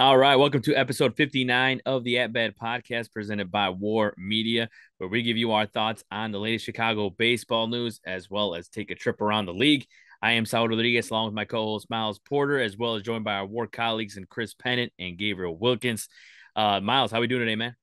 All right, welcome to episode 59 of the At Bat podcast presented by WARR Media, where we give you our thoughts on the latest Chicago baseball news as well as take a trip around the league. I am Saul Rodriguez along with my co-host Miles Porter, as well as joined by our WARR colleagues and Chris Pennant and Gabriel Wilkins. Uh, Miles, how are we doing today, man?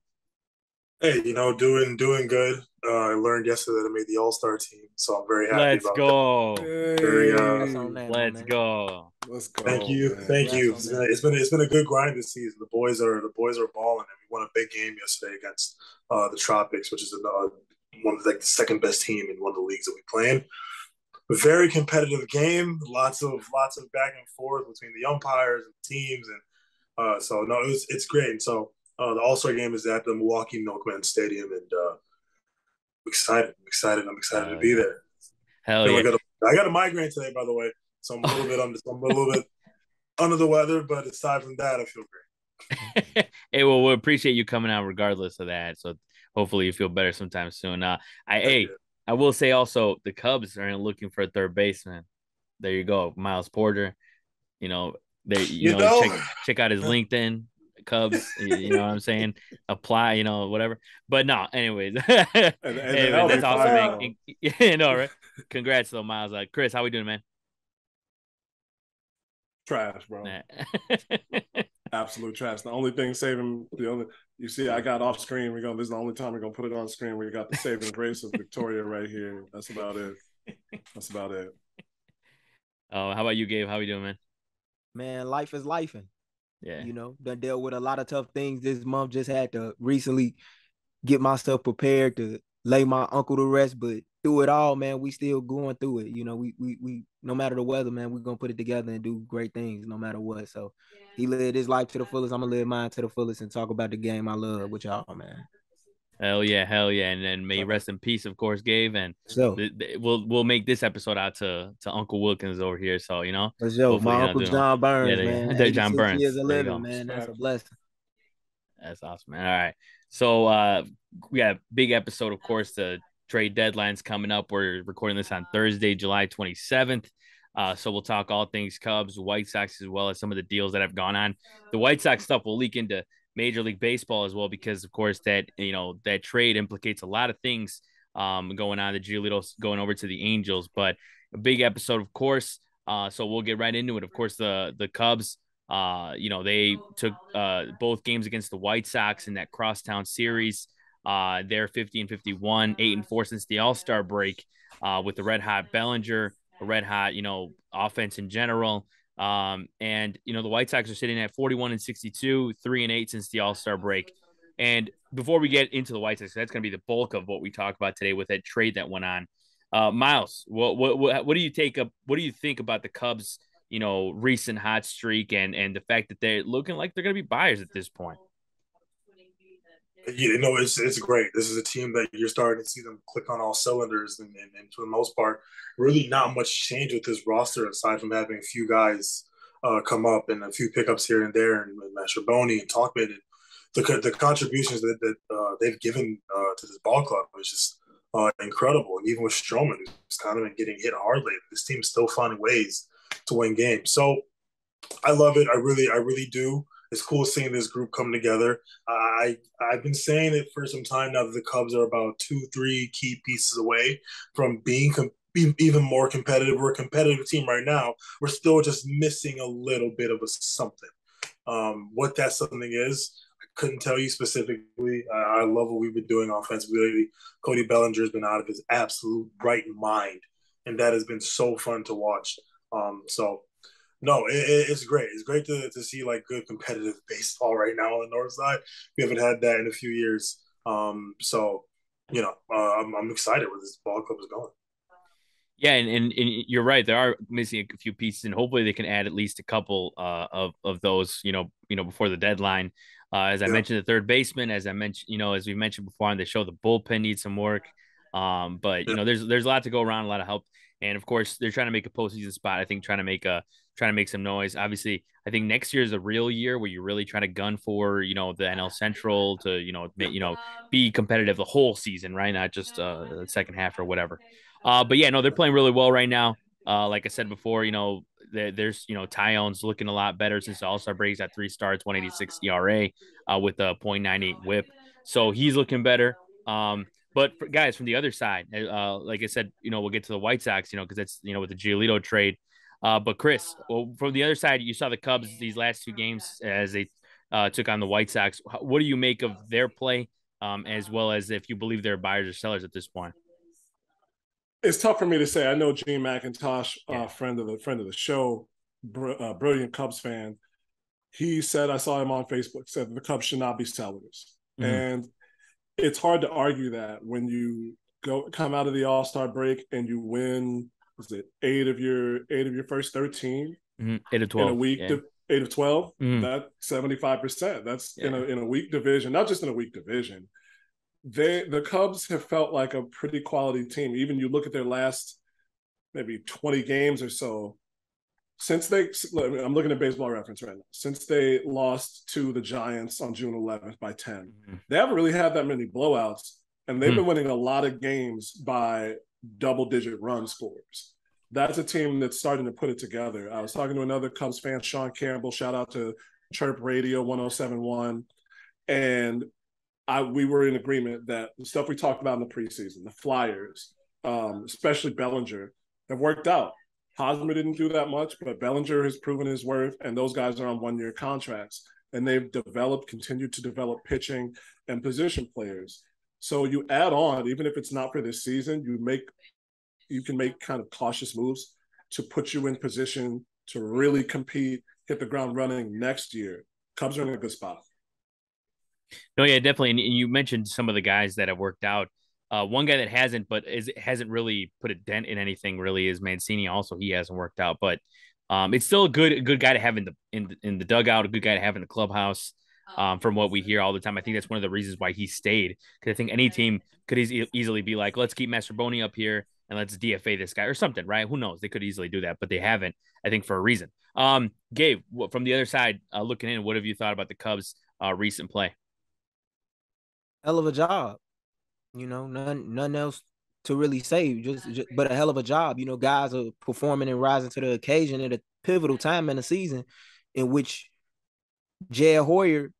Hey, you know, doing doing good. Uh, I learned yesterday that I made the All Star team, so I'm very happy. Let's go. Very, uh, Let's go. Let's go. Thank you, man. thank you. Congrats It's on been, it's been it's been a good grind this season. The boys are the boys are balling, and we won a big game yesterday against uh, the Tropics, which is uh, one of the, like the second best team in one of the leagues that we play in. Very competitive game. Lots of lots of back and forth between the umpires and teams, and uh, so no, it was it's great. And so uh, the All Star game is at the Milwaukee Milkman Stadium, and uh, I'm excited. I'm excited. I'm excited to be Uh, there. Hell I, yeah. got a, I got a migraine today, by the way, so I'm a little bit under, I'm a little bit under the weather. But aside from that, I feel great. hey, well, we appreciate you coming out regardless of that. So hopefully you feel better sometime soon. Uh, I hey, I will say also the Cubs are looking for a third baseman. There you go, Miles Porter. You know, they you, You know, know- check check out his LinkedIn. Cubs, you you know what I'm saying? Apply, you know, whatever. But no, anyways, and Anyway, that'll that's awesome, fire. man. Yeah, no, right? Congrats, though, Miles. Uh, Chris, how we doing, man? Trash, bro. Nah. Absolute trash. The only thing saving the only you see, I got off screen. We're gonna This is the only time we're gonna put it on screen. We got the saving grace of Victoria right here. That's about it. That's about it. oh, how about you, Gabe? How we doing, man? man, life is life. Yeah. You know, done dealt with a lot of tough things this month. Just had to recently get myself prepared to lay my uncle to rest. But through it all, man, we still going through it. You know, we we we no matter the weather, man, we're gonna put it together and do great things no matter what. So he lived his life to the fullest. I'm gonna live mine to the fullest and talk about the game I love with y'all, man. Hell yeah, hell yeah, and then may rest in peace, of course, Gabe. And So th- th- we'll we'll make this episode out to to Uncle Wilkins over here. So you know, for sure, Hopefully my uncle doing- John Burns, Yeah, there you man. go. There, John Burns. years of There living, man. That's a blessing. that's awesome, man. All right, so uh, we got a big episode, of course. The trade deadline's coming up. We're recording this on Thursday, July twenty seventh. Uh, so we'll talk all things Cubs, White Sox, as well as some of the deals that have gone on. The White Sox stuff will leak into Major League Baseball as well, because of course that you know that trade implicates a lot of things um, going on. The Giolito's going over to the Angels, but a big episode, of course. Uh, so we'll get right into it. Of course, the the Cubs, uh, you know, they took uh, both games against the White Sox in that crosstown series. Uh, they're 50 and 51, eight and four since the All Star break. Uh, with the red hot Bellinger, red hot, you know, offense in general. Um, and you know, the White Sox are sitting at 41 and 62, three and eight since the All Star break. And before we get into the White Sox, that's going to be the bulk of what we talk about today with that trade that went on. Uh, Miles, what, what what what do you take up? What do you think about the Cubs? You know, recent hot streak and and the fact that they're looking like they're going to be buyers at this point. You know, it's it's great. This is a team that you're starting to see them click on all cylinders, and, and, and for the most part, really not much change with this roster aside from having a few guys uh, come up and a few pickups here and there, and, and Mastrobuoni and Tauchman, and the the contributions that, that uh, they've given uh, to this ball club is just uh, incredible. And even with Stroman, who's kind of been getting hit hard lately, this team's still finding ways to win games. So I love it. I really, I really do. It's cool seeing this group come together. I I've been saying it for some time now that the Cubs are about two, three key pieces away from being com- even more competitive. We're a competitive team right now. We're still just missing a little bit of a something. Um, what that something is, I couldn't tell you specifically. I, I love what we've been doing offensively. Cody Bellinger has been out of his absolute right mind, and that has been so fun to watch. Um, so no, it, it- it's great. It's great to, to see like good competitive baseball right now on the north side. We haven't had that in a few years. Um, so you know, uh, I'm, I'm excited where this ball club is going. Yeah, and, and, and you're right. There are missing a few pieces, and hopefully they can add at least a couple uh, of of those. You know, you know before the deadline. Uh, as I Yeah. mentioned, the third baseman. As I mentioned, you know, as we mentioned before on the show, the bullpen needs some work. Um, but you Yeah. know, there's there's a lot to go around, a lot of help, and of course, they're trying to make a postseason spot. I think trying to make a trying to make some noise. Obviously, I think next year is a real year where you're really trying to gun for you know the NL Central to you know you know be competitive the whole season, right? Not just uh, the second half or whatever. Uh, but yeah, no, they're playing really well right now. Uh, like I said before, you know, there's you know Taillon's looking a lot better since the All Star break. He's at three starts, 186 ERA uh, with a .98 WHIP, so he's looking better. Um, but for, guys, from the other side, uh, like I said, you know we'll get to the White Sox, you know, because that's you know with the Giolito trade. Uh, but Chris, well, from the other side, you saw the Cubs these last two games as they uh, took on the White Sox. What do you make of their play, um, as well as if you believe they're buyers or sellers at this point? It's tough for me to say. I know Gene McIntosh, uh, yeah. uh, friend of the friend of the show, br- uh, brilliant Cubs fan. He said I saw him on Facebook said the Cubs should not be sellers, mm-hmm. and it's hard to argue that when you go come out of the All Star break and you win. Was it eight of your eight of your first 13 mm-hmm. Eight of twelve in a week. Yeah. eight of 12 mm-hmm. That seventy five percent. That's yeah. in a in a weak division, not just in a weak division they the Cubs have felt like a pretty quality team. Even you look at their last maybe 20 games or so since they I'm looking at baseball reference right now. Since they lost to the Giants on June 11th by 10. Mm-hmm. They haven't really had that many blowouts and they've mm-hmm. been winning a lot of games by double digit run scores. That's a team that's starting to put it together. I was talking to another Cubs fan, Sean Campbell, shout out to Chirp Radio 1071 and I we were in agreement that the stuff we talked about in the preseason, the Flyers, um, especially Bellinger, have worked out. Hosmer didn't do that much, but Bellinger has proven his worth, and those guys are on one year contracts. And they've developed, continued to develop pitching and position players. So you add on, even if it's not for this season, you make you can make kind of cautious moves to put you in position to really compete, hit the ground running next year. Cubs are in a good spot. No, yeah, definitely. And you mentioned some of the guys that have worked out. Uh, one guy that hasn't, but is hasn't really put a dent in anything. Really, is Mancini. Also, he hasn't worked out, but um, it's still a good a good guy to have in the in in the dugout, a good guy to have in the clubhouse. Um, from what we hear all the time, I think that's one of the reasons why he stayed. Because I think any team could e- easily be like, let's keep Mastrobuoni up here and let's DFA this guy or something, right? Who knows? They could easily do that, but they haven't. I think for a reason. Um, Gabe, from the other side, uh, looking in, what have you thought about the Cubs' uh, recent play? hell of a job. You know, none none else to really say, just, just, but a hell of a job. You know, guys are performing and rising to the occasion at a pivotal time in the season, in which Jed Hoyer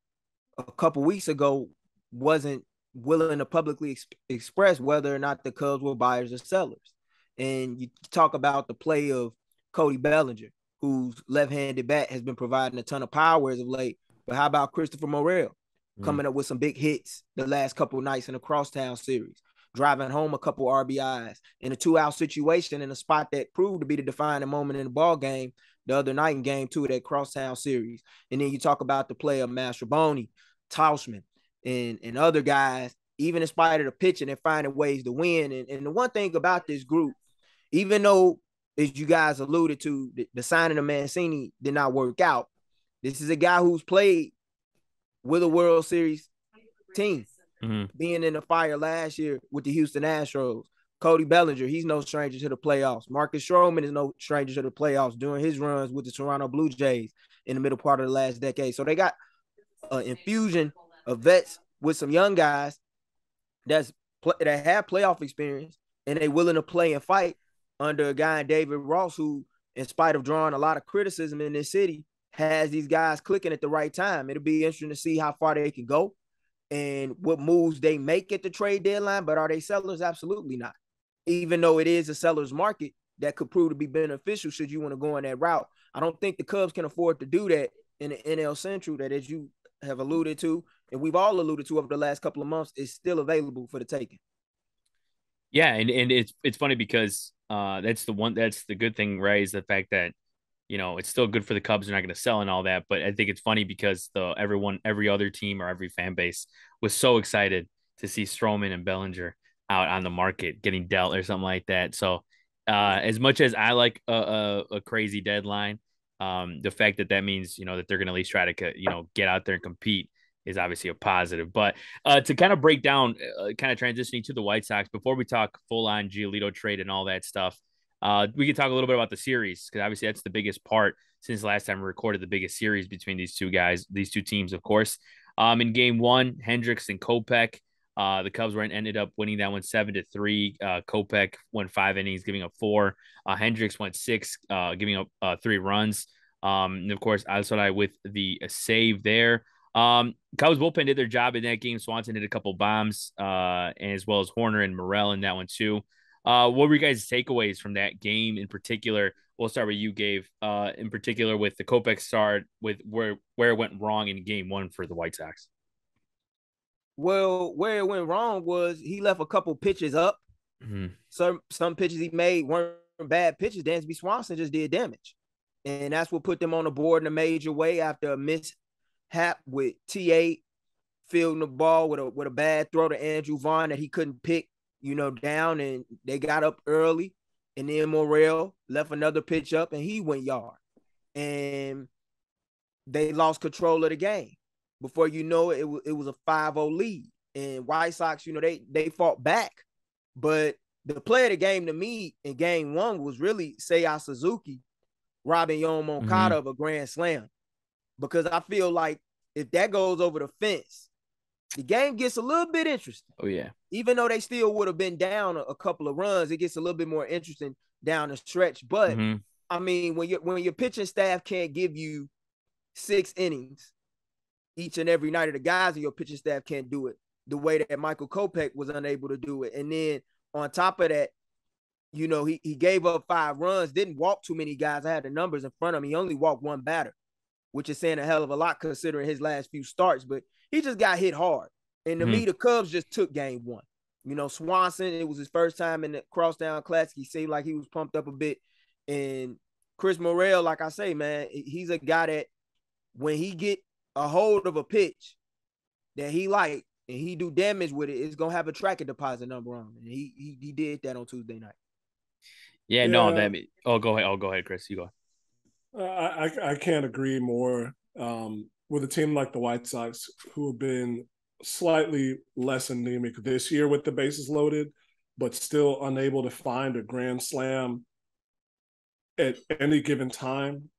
a couple weeks ago wasn't willing to publicly ex- express whether or not the Cubs were buyers or sellers. And you talk about the play of Cody Bellinger, whose left-handed bat has been providing a ton of power as of late. But how about Christopher Morel? mm. coming up with some big hits the last couple nights in the crosstown series, driving home a couple RBIs in a two out situation in a spot that proved to be the defining moment in the ball game the other night in game two of that crosstown series. And then you talk about the play of Mastrobuoni, Tauchman, and, and other guys, even in spite of the pitching and finding ways to win. And, and the one thing about this group, even though as you guys alluded to, the, the signing of Mancini did not work out. This is a guy who's played with a World Series team, mm-hmm. being in the fire last year with the Houston Astros. Cody Bellinger, he's no stranger to the playoffs. Marcus Stroman is no stranger to the playoffs during his runs with the Toronto Blue Jays in the middle part of the last decade. So they got an infusion of vets with some young guys that's that have playoff experience and they willing to play and fight under a guy David Ross who, in spite of drawing a lot of criticism in this city, has these guys clicking at the right time. It'll be interesting to see how far they can go and what moves they make at the trade deadline. But are they sellers? Absolutely not. Even though it is a seller's market that could prove to be beneficial should you want to go on that route. I don't think the Cubs can afford to do that in the NL Central that as you have alluded to, and we've all alluded to over the last couple of months, is still available for the taking. Yeah, and, and it's it's funny because uh that's the one that's the good thing, right? Is the fact that you know, it's still good for the Cubs. They're not going to sell and all that. But I think it's funny because the everyone, every other team or every fan base was so excited to see Stroman and Bellinger out on the market getting dealt or something like that. So, uh, as much as I like a, a, a crazy deadline, um, the fact that that means you know that they're going to at least try to you know get out there and compete is obviously a positive. But uh, to kind of break down, uh, kind of transitioning to the White Sox before we talk full on Giolito trade and all that stuff. Uh, we could talk a little bit about the series because obviously that's the biggest part since last time we recorded the biggest series between these two guys, these two teams, of course. Um, in game one, Hendricks and Kopech Uh, the Cubs were ended up winning that one seven to three. Uh, Kopech went five innings, giving up four. Uh, Hendricks went six, uh, giving up uh, three runs. Um, and of course, Alzolay with the save there. Um, Cubs bullpen did their job in that game. Swanson hit a couple bombs, uh, as well as Hoerner and Morel in that one too. Uh, what were you guys' takeaways from that game in particular? We'll start with you, Gabe. Uh, in particular with the Kopech start, with where where it went wrong in Game One for the White Sox. Well, where it went wrong was he left a couple pitches up. Mm-hmm. Some some pitches he made weren't bad pitches. Dansby Swanson just did damage, and that's what put them on the board in a major way after a mishap with T8 fielding the ball with a with a bad throw to Andrew Vaughn that he couldn't pick, you know, down, and they got up early, and then Morel left another pitch up, and he went yard, and they lost control of the game. Before you know it, it, it was a 5-0 lead. And White Sox, you know, they they fought back. But the play of the game to me in game one was really Seiya Suzuki robbing Yoan Moncada mm-hmm. of a grand slam. Because I feel like if that goes over the fence, the game gets a little bit interesting. Oh, yeah. Even though they still would have been down a, a couple of runs, it gets a little bit more interesting down the stretch. But mm-hmm. I mean, when you when your pitching staff can't give you six innings each and every night, of the guys in your pitching staff can't do it the way that Michael Kopech was unable to do it. And then on top of that, you know, he, he gave up five runs, didn't walk too many guys. I had the numbers in front of me. He only walked one batter, which is saying a hell of a lot considering his last few starts, but he just got hit hard. And to mm-hmm. me, the Cubs just took game one. You know, Swanson, it was his first time in the crosstown classic. He seemed like he was pumped up a bit. And Chris Morel, like I say, man, he's a guy that when he get a hold of a pitch that he like and he do damage with it, it's gonna have a tracking deposit number on. And he he, he did that on Tuesday night. Yeah, yeah. no, that oh go ahead. Oh go ahead, Chris. You go. Uh, I I can't agree more. Um, with a team like the White Sox, who have been slightly less anemic this year with the bases loaded, but still unable to find a grand slam at any given time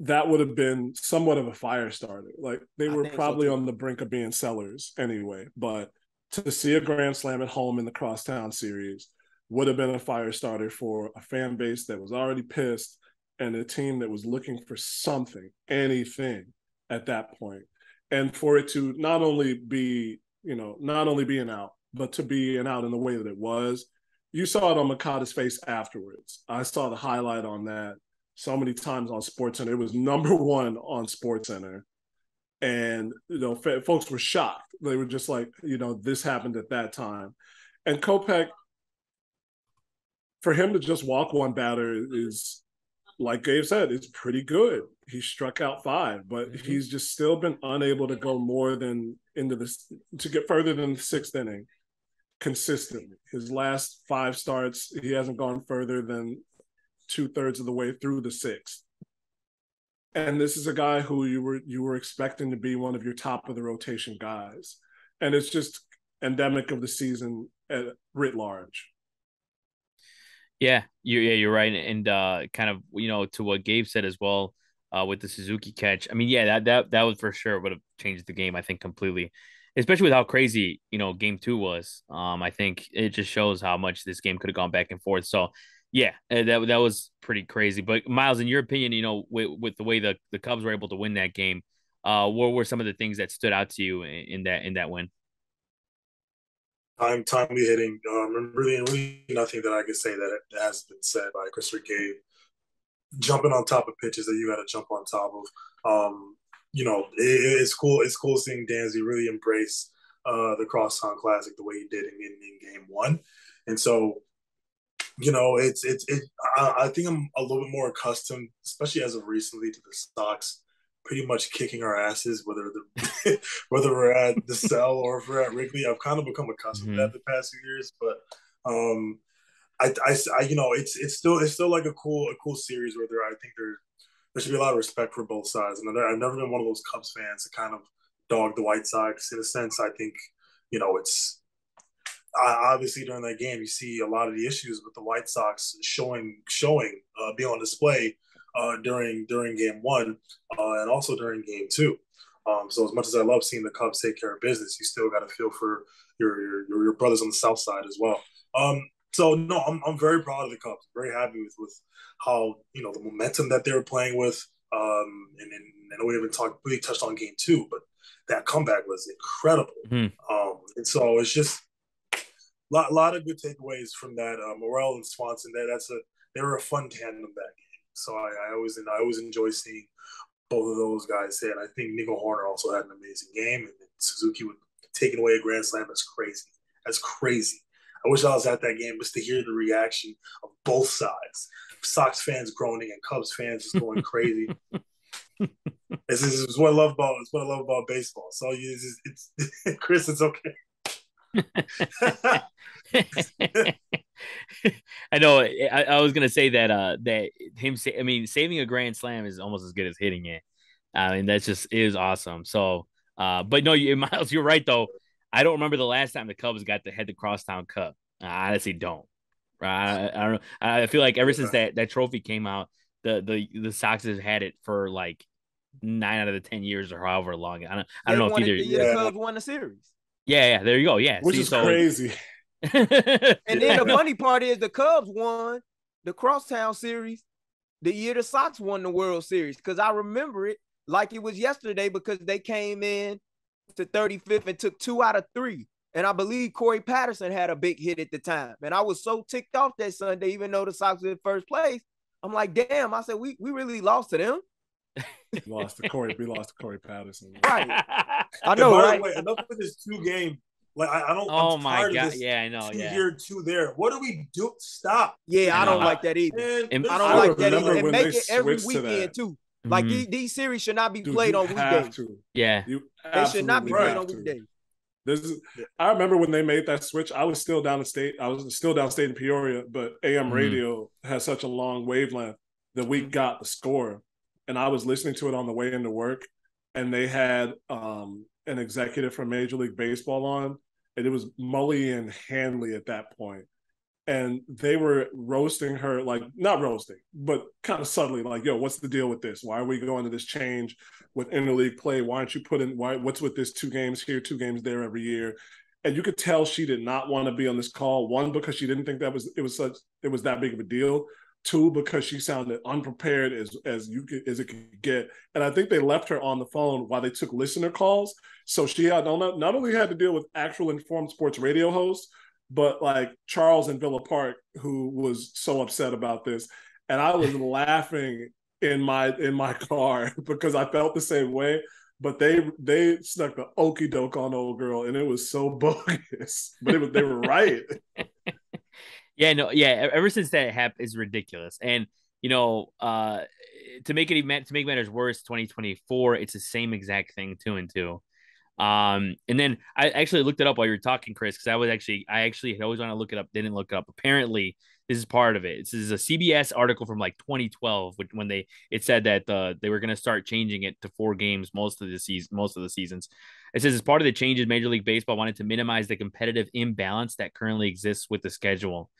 that would have been somewhat of a fire starter. Like they were probably so on the brink of being sellers anyway. But to see a grand slam at home in the crosstown series would have been a fire starter for a fan base that was already pissed and a team that was looking for something, anything at that point. And for it to not only be, you know, not only being out, but to be an out in the way that it was, you saw it on Moncada's face afterwards. I saw the highlight on that so many times on Sports Center. It was number one on Sports Center, and you know, f- folks were shocked. They were just like, you know, this happened at that time, and Kopech, for him to just walk one batter is, like Gabe said, it's pretty good. He struck out five, but mm-hmm. he's just still been unable to go more than into this to get further than the sixth inning consistently. His last five starts, he hasn't gone further than two thirds of the way through the sixth. And this is a guy who you were you were expecting to be one of your top of the rotation guys, and it's just endemic of the season at writ large. Yeah, you yeah you're right, and uh, kind of you know to what Gabe said as well uh, with the Suzuki catch. I mean, yeah, that that that was for sure would have changed the game. I think completely, especially with how crazy you know game two was. Um, I think it just shows how much this game could have gone back and forth. So yeah, that that was pretty crazy. But Miles, in your opinion, you know, with, with the way the, the Cubs were able to win that game, uh, what were some of the things that stood out to you in, in that in that win? Time timely hitting. Um, really, really nothing that I could say that has been said by Christopher Gabe. Jumping on top of pitches that you got to jump on top of. Um, you know, it, it's cool. It's cool seeing Dansby really embrace uh, the Crosstown Classic the way he did in, in, in Game One, and so you know, it's it's it. I, I, think I'm a little bit more accustomed, especially as of recently, to the Sox pretty much kicking our asses, whether the whether we're at the cell or if we're at Wrigley. I've kind of become accustomed mm-hmm. to that the past few years, but um, I, I, I, you know, it's it's still it's still like a cool a cool series where there I think there there should be a lot of respect for both sides, and I've never been one of those Cubs fans to kind of dog the White Sox. In a sense, I think you know it's obviously during that game, you see a lot of the issues with the White Sox showing showing uh, being on display uh, during during game one uh, and also during game two. Um, so as much as I love seeing the Cubs take care of business, you still got to feel for your, your your brothers on the South Side as well. Um, so no, I'm I'm very proud of the Cubs. Very happy with with how you know the momentum that they were playing with. Um, and, and I know we haven't talked really touched on game two, but that comeback was incredible. Mm-hmm. Um, and so it's just lot, lot of good takeaways from that. Uh, Morel and Swanson, that that's a they were a fun tandem that game. So I, I always I always enjoy seeing both of those guys hit. I think Nico Hoerner also had an amazing game, and Suzuki would taking away a grand slam. That's crazy. That's crazy. I wish I was at that game just to hear the reaction of both sides. Sox fans groaning and Cubs fans just going crazy. this, is, this is what I love about it's what I love about baseball. So it's, it's, it's Chris, it's okay. I know. I, I, was gonna say that uh that him. Sa- I mean, saving a grand slam is almost as good as hitting it. I mean, that's just is awesome. So, uh, but no, you, Miles, you're right though. I don't remember the last time the Cubs got the head the crosstown cup. I honestly don't. I, I don't know. I feel like ever since that that trophy came out, the the the Sox have had it for like nine out of the ten years or however long. I don't. I don't know if either. The yeah. the Cubs won the series. Yeah, yeah. There you go. Yeah, which See, is so, crazy. and then the funny part is the Cubs won the Crosstown Series the year the Sox won the World Series because I remember it like it was yesterday because they came in to 35th and took two out of three. And I believe Corey Patterson had a big hit at the time. And I was so ticked off that Sunday, even though the Sox were in first place. I'm like, damn, I said, we, we really lost to them. lost to Corey. We lost to Corey Patterson. Right. I know, By right? Way, enough with this two game like I, I don't. Oh I'm my god! Yeah, I know. Two yeah. here, two there. What do we do? Stop. Yeah, I don't like that either. And, I don't I like that either. And make it every weekend to too. Like mm-hmm. these, these series should not be Dude, played on weekdays. To. Yeah, you they should not be played on weekdays. This is, I remember when they made that switch. I was still down in state. I was still downstate in Peoria, but AM mm-hmm. radio has such a long wavelength that we got the score, and I was listening to it on the way into work, and they had um, an executive from Major League Baseball on, and it was Mully and Hanley at that point. And they were roasting her, like not roasting, but kind of subtly, like, "Yo, what's the deal with this? Why are we going to this change with interleague play? Why aren't you putting why? What's with this two games here, two games there every year?" And you could tell she did not want to be on this call. One because she didn't think that was it was such it was that big of a deal. Two because she sounded unprepared as as you could, as it could get. And I think they left her on the phone while they took listener calls so she had not, not only had to deal with actual informed sports radio hosts, but like Charles in Villa Park, who was so upset about this. And I was laughing in my in my car because I felt the same way. But they they snuck the okey doke on old girl, and it was so bogus. But it was, they were right. Yeah, no, yeah. Ever since that happened, is ridiculous. And you know, uh, to make it to make matters worse, 2024, it's the same exact thing, two and two. Um, and then I actually looked it up while you were talking, Chris, because I was actually I actually had always want to look it up, didn't look it up. Apparently, this is part of it. This is a CBS article from like 2012, when they it said that uh, they were going to start changing it to four games most of the season, most of the seasons. It says as part of the changes, Major League Baseball wanted to minimize the competitive imbalance that currently exists with the schedule.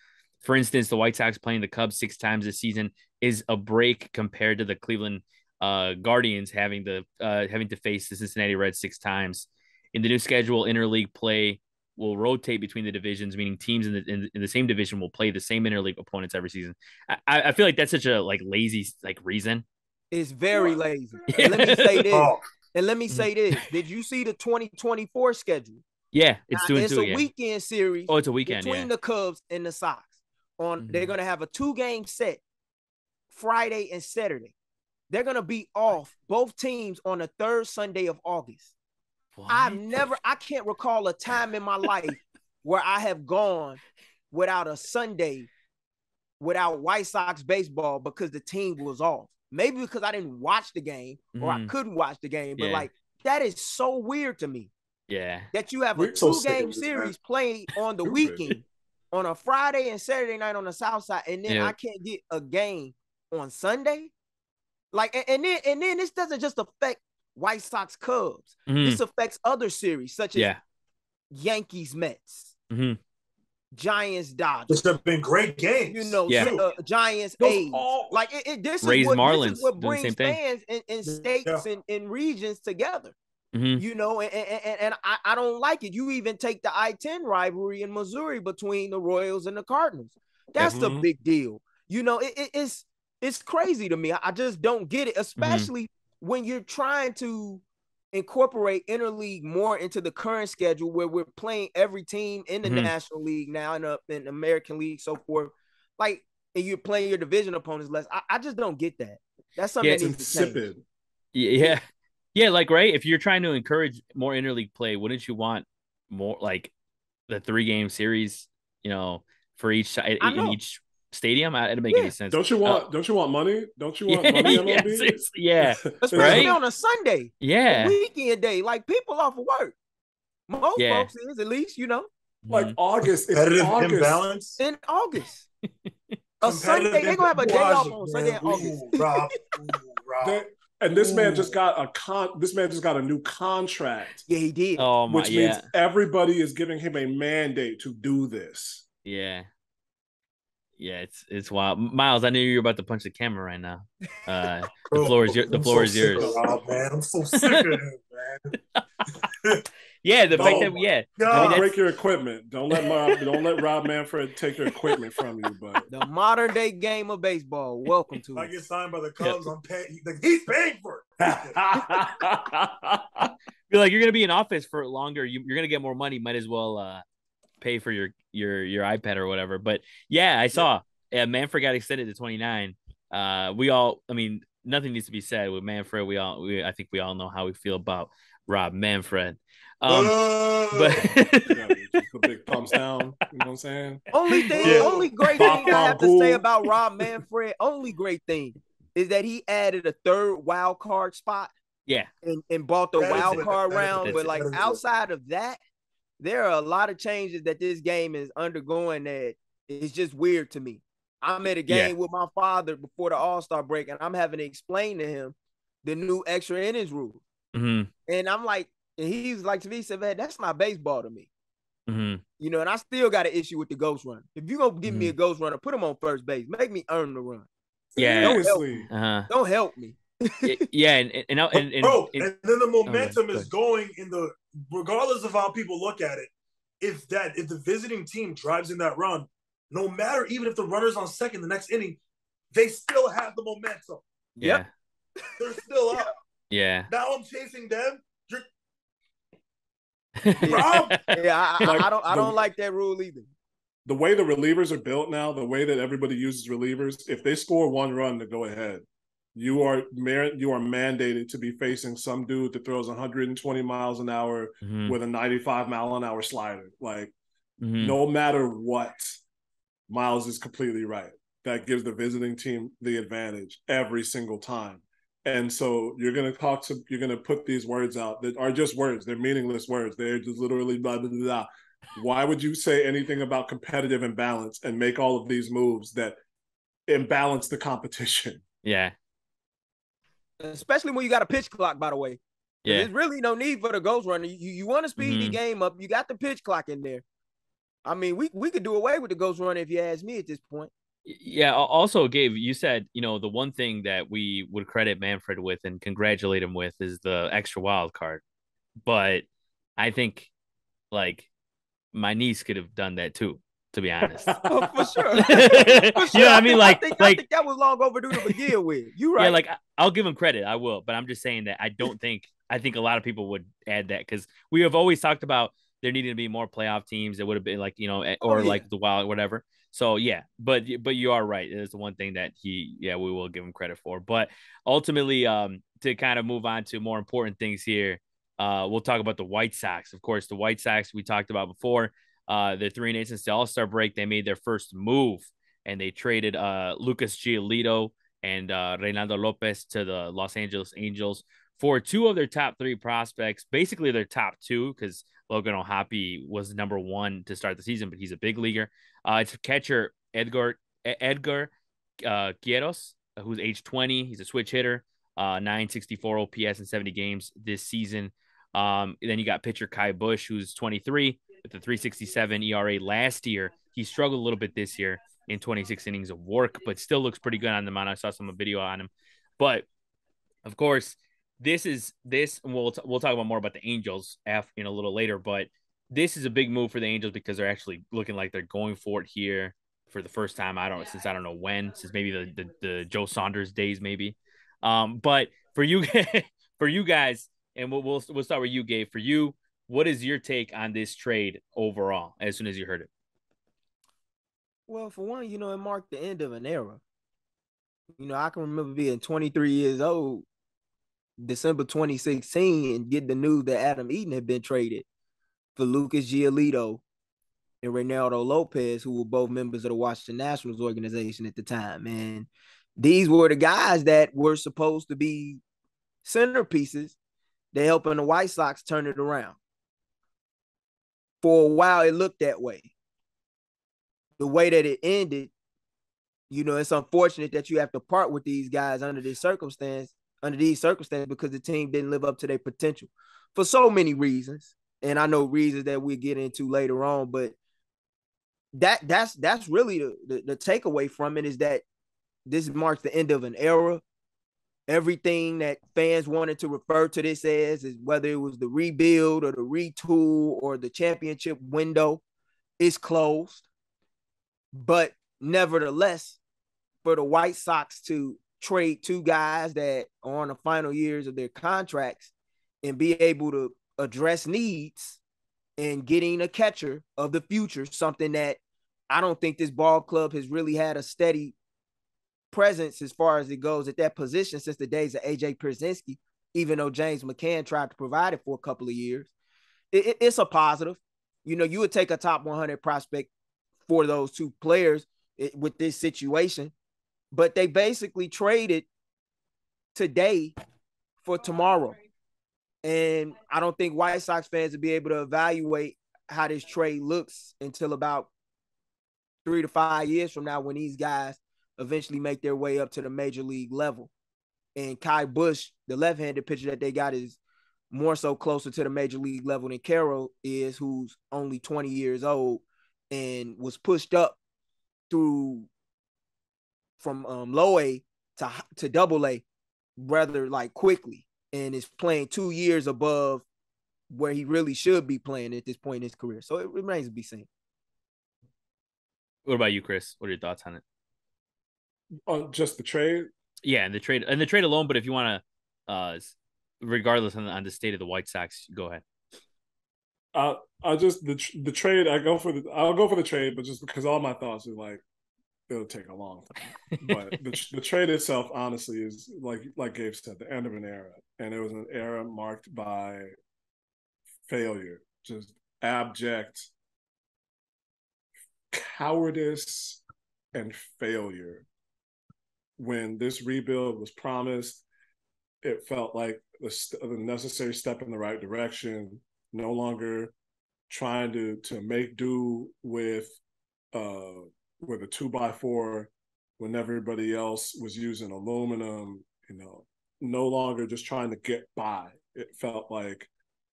For instance, the White Sox playing the Cubs six times this season is a break compared to the Cleveland uh, Guardians having to uh, having to face the Cincinnati Reds six times. In the new schedule, interleague play will rotate between the divisions, meaning teams in the in, in the same division will play the same interleague opponents every season. I, I feel like that's such a like lazy like reason. It's very lazy. And let me say this. Oh. And let me say this. Did you see the 2024 schedule? Yeah, it's doing it's a again. weekend series. Oh, it's a weekend between yeah. the Cubs and the Sox. On mm-hmm. they're gonna have a two game set Friday and Saturday. They're gonna be off both teams on the third Sunday of August. What? I've never, I can't recall a time in my life where I have gone without a Sunday without White Sox baseball because the team was off. Maybe because I didn't watch the game or mm-hmm. I couldn't watch the game, but yeah. like that is so weird to me. Yeah. That you have We're a two so game series played on the weekend on a Friday and Saturday night on the South Side, and then yeah. I can't get a game on Sunday. Like, and, and, then and then this doesn't just affect White Sox Cubs. Mm-hmm. This affects other series such as yeah. Yankees Mets. Mm-hmm. Giants Dodgers. This have been great games. You know, yeah. uh, Giants A's. All... Like it, it this, Rays is what, Marlins this is what brings fans in, in states yeah. and, and regions together. Mm-hmm. You know, and, and, and I, I don't like it. You even take the I 10 rivalry in Missouri between the Royals and the Cardinals. That's mm-hmm. the big deal. You know, it, it, it's it's crazy to me. I, just don't get it, mm-hmm. especially mm-hmm. when you're trying to incorporate interleague more into the current schedule where we're playing every team in the mm-hmm. National League now and up in the American League, so forth. Like, and you're playing your division opponents less. I, I just don't get that. That's something yeah, that needs insipid. Yeah. Yeah, like right. If you're trying to encourage more interleague play, wouldn't you want more like the three game series, you know, for each in each stadium? It didn't make yeah. any sense. Don't you want? Uh, don't you want money? Don't you want yeah, money? Yeah, yeah. especially right? on a Sunday. Yeah, a weekend day. Like people off of work. Most yeah. folks is at least you know. Like mm-hmm. August, competitive August. imbalance in August. a Sunday, they're gonna have a day off on Sunday in August. Ooh, Rob, ooh, Rob. And this Ooh. man just got a con. This man just got a new contract. Yeah, he did. Oh my, which yeah. means everybody is giving him a mandate to do this. Yeah, yeah, it's it's wild. Miles, I knew you were about to punch the camera right now. Uh, the floor is your, the floor so is yours. Oh man, I'm so sick of him, man. yeah, the fact that yeah, don't break your equipment. Don't let Rob, don't let Rob Manfred take your equipment from you. But the modern day game of baseball. Welcome to. If I get signed by the Cubs, I'm paying. He's paying for it. Be like you're gonna be in office for longer. You, are gonna get more money. Might as well uh, pay for your your your iPad or whatever. But yeah, I saw yeah. Manfred got extended to 29. Uh, we all, I mean, nothing needs to be said with Manfred. We all, we, I think we all know how we feel about Rob Manfred. Um, uh, but big pumps down. You know what I'm saying? Only thing, yeah. only great thing I have to say about Rob Manfred, only great thing is that he added a third wild card spot. Yeah, and, and bought the that wild card round. But like outside of that, there are a lot of changes that this game is undergoing that is just weird to me. I'm at a game yeah. with my father before the All Star break, and I'm having to explain to him the new extra innings rule. Mm-hmm. And I'm like, and he's like to me, he said, "Man, that's not baseball to me." Mm-hmm. You know, and I still got an issue with the ghost run. If you're gonna give mm-hmm. me a ghost runner, put him on first base. Make me earn the run. Yeah, don't help me. Uh-huh. Don't help me. yeah, and and, and, and, bro, and, and then the momentum oh, is going in the regardless of how people look at it if that if the visiting team drives in that run, no matter even if the runner's on second the next inning, they still have the momentum. Yeah. They're still up. Yeah. Now I'm chasing them. You're... Rob. yeah, I, like, I, don't I don't the, like that rule either. The way the relievers are built now, the way that everybody uses relievers, if they score one run to go ahead, you are you are mandated to be facing some dude that throws 120 miles an hour mm-hmm. with a 95 mile an hour slider. Like, mm-hmm. no matter what, Miles is completely right. That gives the visiting team the advantage every single time. And so you're gonna talk to you're gonna put these words out that are just words. They're meaningless words. They're just literally blah blah blah. blah. Why would you say anything about competitive imbalance and make all of these moves that imbalance the competition? Yeah especially when you got a pitch clock. By the way, yeah, there's really no need for the ghost runner. You you want to speed mm-hmm. the game up. You got the pitch clock in there. I mean, we we could do away with the ghost runner if you ask me at this point. Yeah. Also, Gabe, you said you know the one thing that we would credit Manfred with and congratulate him with is the extra wild card, but I think like my niece could have done that too to be honest. oh, for sure. for sure. You know what I mean? Like, I think, like I think that was long overdue to begin with. You right? Yeah, like I'll give him credit. I will, but I'm just saying that I don't think I think a lot of people would add that because we have always talked about there needing to be more playoff teams. It would have been like you know, eh, or oh, yeah. like the Wild, whatever. So yeah, but but you are right. It's the one thing that he, yeah, we will give him credit for. But ultimately, um, to kind of move on to more important things here, uh, we'll talk about the White Sox. Of course, the White Sox we talked about before. Uh, the three and eight since the All Star break, they made their first move and they traded uh, Lucas Giolito and uh, Reynaldo Lopez to the Los Angeles Angels for two of their top three prospects, basically their top two, because Logan O'Hoppe was number one to start the season, but he's a big leaguer. Uh, it's catcher Edgar Edgar uh, Quero, who's age 20. He's a switch hitter, uh, 964 OPS in 70 games this season. Um, then you got pitcher Ky Bush, who's 23 with the 367 ERA last year. He struggled a little bit this year in 26 innings of work, but still looks pretty good on the mound. I saw some video on him. But of course, this is this. We'll we'll talk about more about the Angels after in a little later, but this is a big move for the Angels because they're actually looking like they're going for it here for the first time. I don't since I don't know when since maybe the the, the Joe Saunders days maybe. Um, but for you for you guys, and we'll, we'll we'll start with you, Gabe. For you, what is your take on this trade overall? As soon as you heard it. Well, for one, you know, it marked the end of an era. You know, I can remember being 23 years old, December 2016, and get the news that Adam Eaton had been traded for Lucas Giolito and Reynaldo Lopez, who were both members of the Washington Nationals organization at the time. And these were the guys that were supposed to be centerpieces. They helping the White Sox turn it around. For a while, it looked that way. The way that it ended, you know, it's unfortunate that you have to part with these guys under this circumstance, under these circumstances, because the team didn't live up to their potential for so many reasons. And I know reasons that we get into later on, but that that's that's really the, the, the takeaway from it is that this marks the end of an era everything that fans wanted to refer to this as is whether it was the rebuild or the retool or the championship window is closed. But nevertheless, for the White Sox to trade two guys that are on the final years of their contracts and be able to address needs and getting a catcher of the future, something that I don't think this ball club has really had a steady presence as far as it goes at that position since the days of AJ Pierzynski, even though James McCann tried to provide it for a couple of years. It, it, it's a positive. You know, you would take a top 100 prospect for those two players with this situation, but they basically traded today for tomorrow. And I don't think White Sox fans will be able to evaluate how this trade looks until about three to five years from now when these guys eventually make their way up to the major league level. And Ky Bush, the left-handed pitcher that they got, is more so closer to the major league level than Carroll is, who's only 20 years old and was pushed up through from um, low A to to double A rather like quickly and is playing two years above where he really should be playing at this point in his career. So it remains to be seen. What about you, Chris? What are your thoughts on it? On uh, just the trade? Yeah, and the trade and the trade alone. But if you want to, uh, regardless on the, on the state of the White Sox, go ahead. I I just the the trade. I go for the. I'll go for the trade, but just because all my thoughts are like, it'll take a long time. but the the trade itself, honestly, is like like Gabe said, the end of an era, and it was an era marked by failure, just abject cowardice and failure when this rebuild was promised, it felt like the, the necessary step in the right direction. No longer trying to to make do with uh with a two by four when everybody else was using aluminum. You know, no longer just trying to get by. It felt like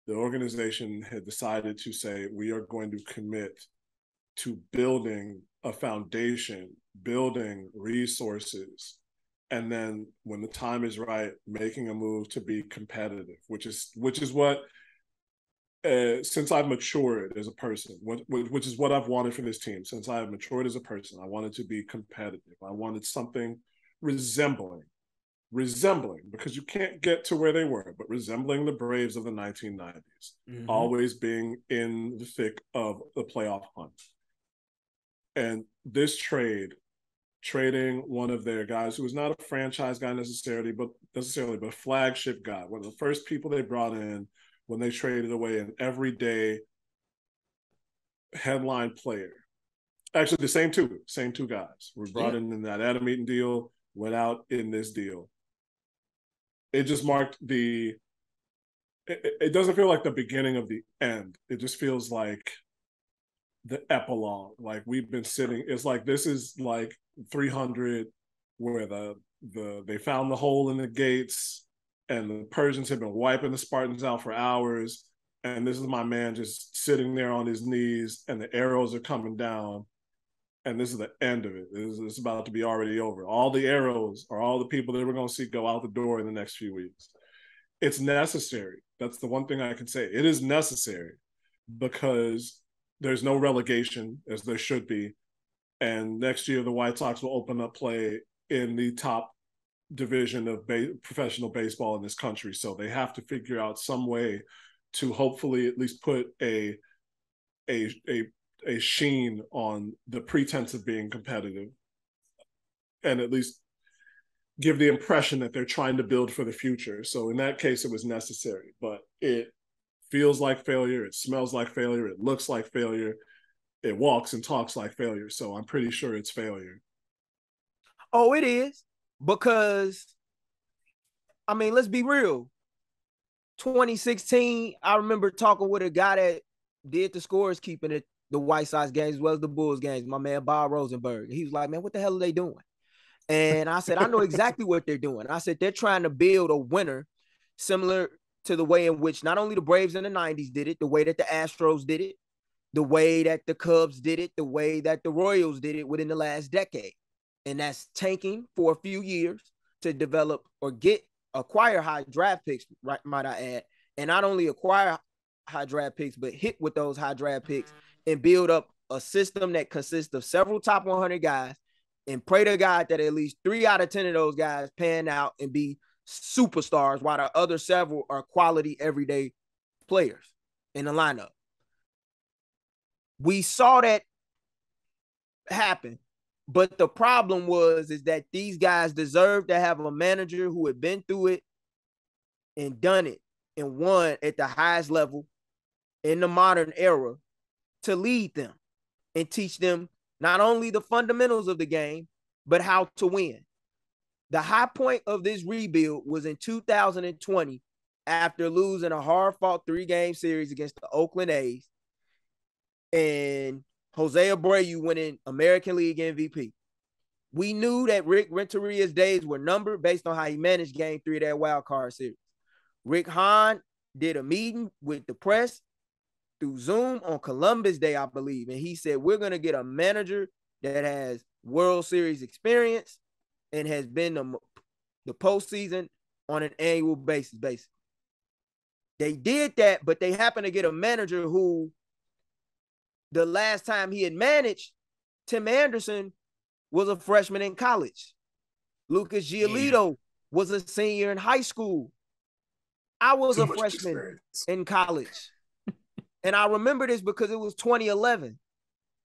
the organization had decided to say we are going to commit to building a foundation, building resources, and then when the time is right, making a move to be competitive, which is which is what uh, since I've matured as a person, what, which is what I've wanted from this team. Since I have matured as a person, I wanted to be competitive. I wanted something resembling, resembling, because you can't get to where they were, but resembling the Braves of the 1990s, mm-hmm. always being in the thick of the playoff hunt. And this trade, trading one of their guys who was not a franchise guy necessarily, but necessarily, but a flagship guy, one of the first people they brought in when they traded away an everyday headline player. Actually, the same two, same two guys were brought yeah. in in that Adam Eaton deal, went out in this deal. It just marked the. It, it doesn't feel like the beginning of the end. It just feels like the epilogue. Like we've been sitting. It's like this is like 300, where the the they found the hole in the gates, and the Persians have been wiping the Spartans out for hours. And this is my man just sitting there on his knees, and the arrows are coming down. And this is the end of it. It's, about to be already over. All the arrows are all the people that we're going to see go out the door in the next few weeks. it's necessary. That's the one thing I can say. It is necessary because there's no relegation as there should be. And next year, the White Sox will open up play in the top division of ba- professional baseball in this country. So they have to figure out some way to hopefully at least put a a a a sheen on the pretense of being competitive and at least give the impression that they're trying to build for the future. So in that case, it was necessary, but it feels like failure. It smells like failure. It looks like failure. It walks and talks like failure. So I'm pretty sure it's failure. Oh, it is because, I mean, let's be real. 2016, I remember talking with a guy that did the scores keeping it the White Sox games as well as the Bulls games, my man Bob Rosenberg. He was like, man, what the hell are they doing? And I said, I know exactly what they're doing. I said, they're trying to build a winner similar to the way in which not only the Braves in the 90s did it, the way that the Astros did it, the way that the Cubs did it, the way that the Royals did it within the last decade. And that's tanking for a few years to develop or get acquire high draft picks, right, might I add, and not only acquire high draft picks, but hit with those high draft picks and build up a system that consists of several top 100 guys and pray to God that at least three out of 10 of those guys pan out and be superstars while the other several are quality everyday players in the lineup. We saw that happen. But the problem was is that these guys deserve to have a manager who had been through it and done it and won at the highest level in the modern era to lead them and teach them not only the fundamentals of the game, but how to win. The high point of this rebuild was in 2020 after losing a hard fought three game series against the Oakland A's and Jose Abreu winning American League MVP. We knew that Rick Renteria's days were numbered based on how he managed game three of that wild card series. Rick Hahn did a meeting with the press through Zoom on Columbus Day, I believe. And he said, We're going to get a manager that has World Series experience and has been the, the postseason on an annual basis. Basis. They did that, but they happened to get a manager who, the last time he had managed, Tim Anderson was a freshman in college. Lucas Giolito yeah. was a senior in high school. I was Too a freshman experience. in college. and I remember this because it was 2011.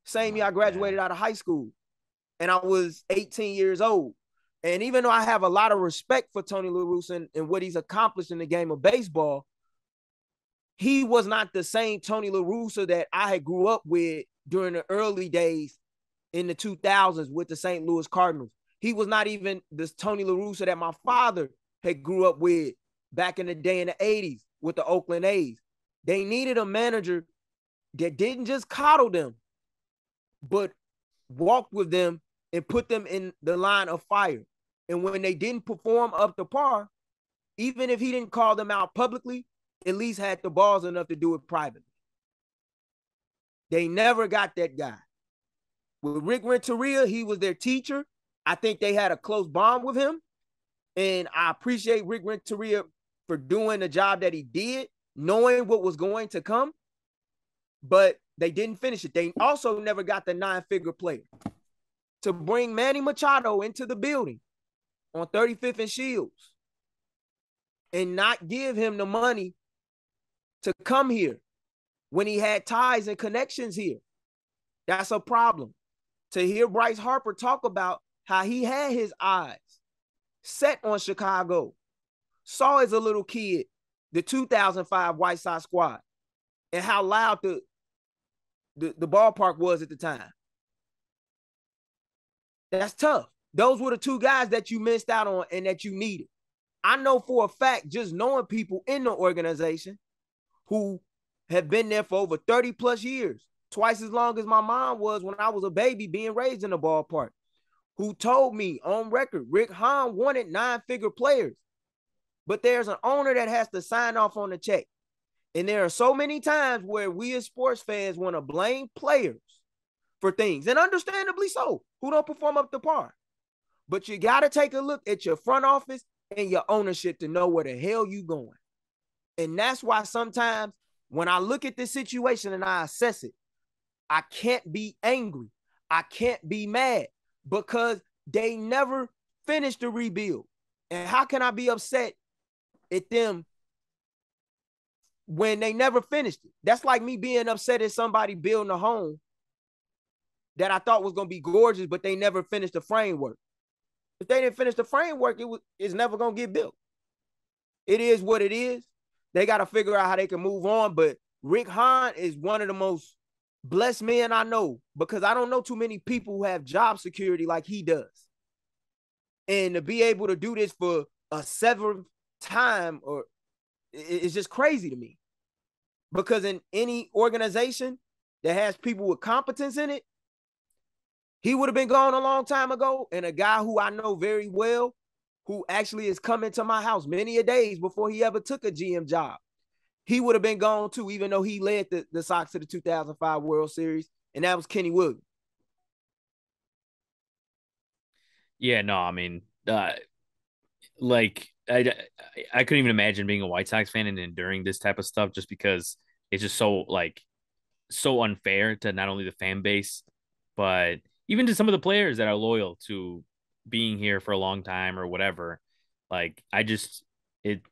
Same year I graduated out of high school. And I was 18 years old. And even though I have a lot of respect for Tony La Russa and, and what he's accomplished in the game of baseball, he was not the same Tony La Russa that I had grew up with during the early days in the 2000s with the St. Louis Cardinals. He was not even this Tony La Russa that my father had grew up with back in the day in the 80s with the Oakland A's. They needed a manager that didn't just coddle them, but walked with them and put them in the line of fire. And when they didn't perform up to par, even if he didn't call them out publicly, at least had the balls enough to do it privately. They never got that guy. With Rick Renteria, he was their teacher. I think they had a close bond with him. And I appreciate Rick Renteria for doing the job that he did, knowing what was going to come. But they didn't finish it. They also never got the nine figure player to bring Manny Machado into the building on 35th and Shields and not give him the money to come here when he had ties and connections here. That's a problem to hear Bryce Harper talk about how he had his eyes set on Chicago, saw as a little kid the 2005 White Sox squad and how loud the, the, the ballpark was at the time. That's tough. Those were the two guys that you missed out on and that you needed. I know for a fact, just knowing people in the organization who have been there for over 30 plus years, twice as long as my mom was when I was a baby being raised in the ballpark, who told me on record Rick Hahn wanted nine figure players, but there's an owner that has to sign off on the check. And there are so many times where we as sports fans want to blame players for things, and understandably so, who don't perform up to par. But you got to take a look at your front office and your ownership to know where the hell you going. And that's why sometimes when I look at this situation and I assess it, I can't be angry. I can't be mad because they never finished the rebuild. And how can I be upset at them when they never finished it? That's like me being upset at somebody building a home that I thought was going to be gorgeous, but they never finished the framework. If they didn't finish the framework, it was it's never going to get built. It is what it is. They got to figure out how they can move on. But Rick Hahn is one of the most blessed men I know because I don't know too many people who have job security like he does. And to be able to do this for a seventh time or it's just crazy to me. Because in any organization that has people with competence in it, he would have been gone a long time ago. And a guy who I know very well, who actually is coming to my house many a days before he ever took a GM job, he would have been gone too, even though he led the, the Sox to the 2005 World Series, and that was Kenny Williams. Yeah, no, I mean, uh, like I, I couldn't even imagine being a White Sox fan and enduring this type of stuff just because it's just so like so unfair to not only the fan base, but even to some of the players that are loyal to being here for a long time or whatever. Like I just it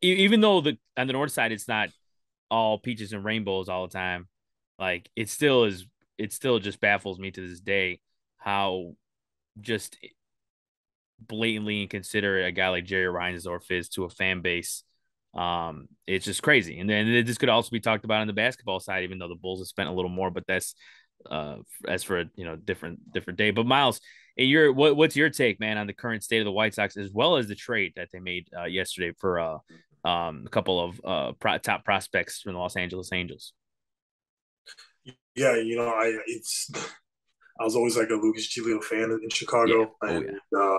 even though the on the north side it's not all peaches and rainbows all the time, like it still is. It still just baffles me to this day how just blatantly inconsiderate a guy like Jerry Reinsdorf is to a fan base. Um, it's just crazy. And then this could also be talked about on the basketball side, even though the Bulls have spent a little more, but that's uh as for a you know different different day. But Miles, and your what, what's your take, man, on the current state of the White Sox as well as the trade that they made uh, yesterday for uh, um, a couple of uh, pro- top prospects from the Los Angeles Angels? Yeah, you know, I it's I was always like a Lucas Giolito fan in Chicago, yeah. Oh, and yeah. uh,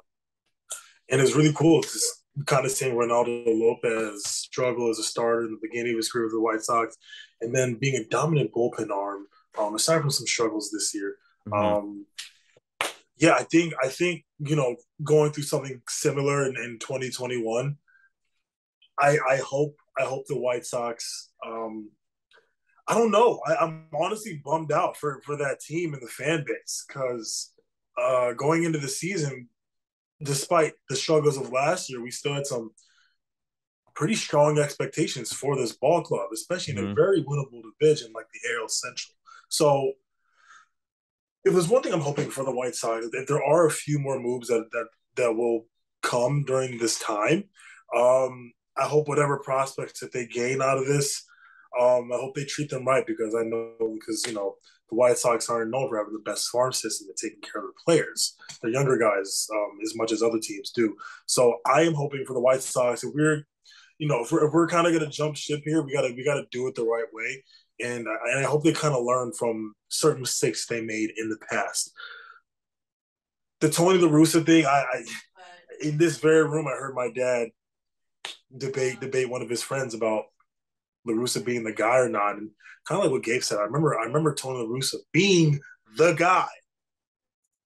and it's really cool to kind of seeing Reynaldo Lopez struggle as a starter in the beginning of his career with the White Sox, and then being a dominant bullpen arm. Um, aside from some struggles this year, mm-hmm. um, yeah, I think I think you know going through something similar in, in 2021. I I hope I hope the White Sox. Um, I don't know. I, am honestly bummed out for for that team and the fan base because uh, going into the season, despite the struggles of last year, we still had some pretty strong expectations for this ball club, especially mm-hmm. in a mm-hmm. very winnable division like the AL Central. So if there's one thing I'm hoping for the White Sox, if there are a few more moves that that that will come during this time, um, I hope whatever prospects that they gain out of this, um, I hope they treat them right because I know because you know the White Sox aren't known for having the best farm system and taking care of their players, their younger guys, um, as much as other teams do. So I am hoping for the White Sox if we're, you know, if we're, if we're kind of gonna jump ship here, we gotta we gotta do it the right way and I, and I hope they kind of learn from certain mistakes they made in the past. The Tony La Russa thing, I, I in this very room, I heard my dad debate debate one of his friends about La Russa being the guy or not, and kind of like what Gabe said. I remember I remember Tony La Russa being the guy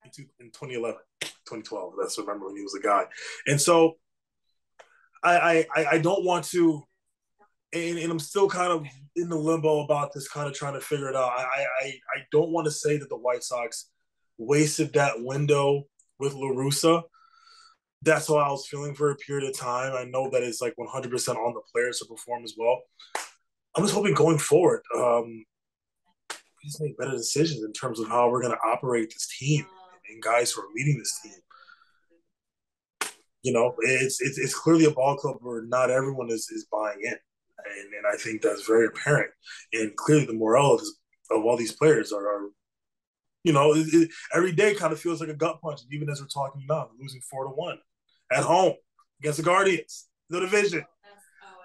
in 2011, 2012. That's remember when he was a guy, and so I I I don't want to and, and I'm still kind of in the limbo about this, kind of trying to figure it out. I I, I don't want to say that the White Sox wasted that window with La Russa. That's how I was feeling for a period of time. I know that it's like 100% on the players to perform as well. I'm just hoping going forward, um, we just make better decisions in terms of how we're going to operate this team and guys who are leading this team. You know, it's, it's it's clearly a ball club where not everyone is, is buying in and, and I think that's very apparent. And clearly, the morale of, of all these players are, are you know, it, it, every day kind of feels like a gut punch. Even as we're talking now, losing four to one at home against the Guardians, the division.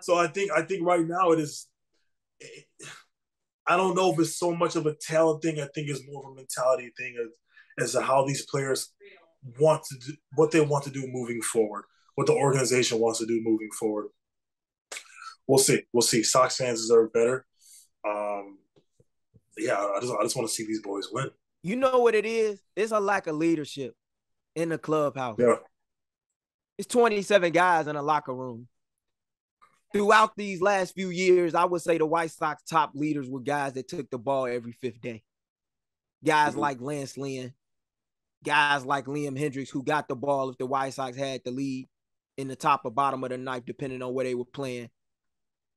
So I think I think right now it is. It, I don't know if it's so much of a talent thing. I think it's more of a mentality thing as, as to how these players want to do what they want to do moving forward, what the organization wants to do moving forward we'll see. We'll see. Sox fans deserve better. Um, yeah, I just I just want to see these boys win. You know what it is? It's a lack of leadership in the clubhouse. Yeah. It's 27 guys in a locker room. throughout these last few years, I would say the White Sox top leaders were guys that took the ball every fifth day. Guys mm-hmm. like Lance Lynn, guys like Liam Hendriks, who got the ball if the White Sox had the lead in the top or bottom of the ninth, depending on where they were playing.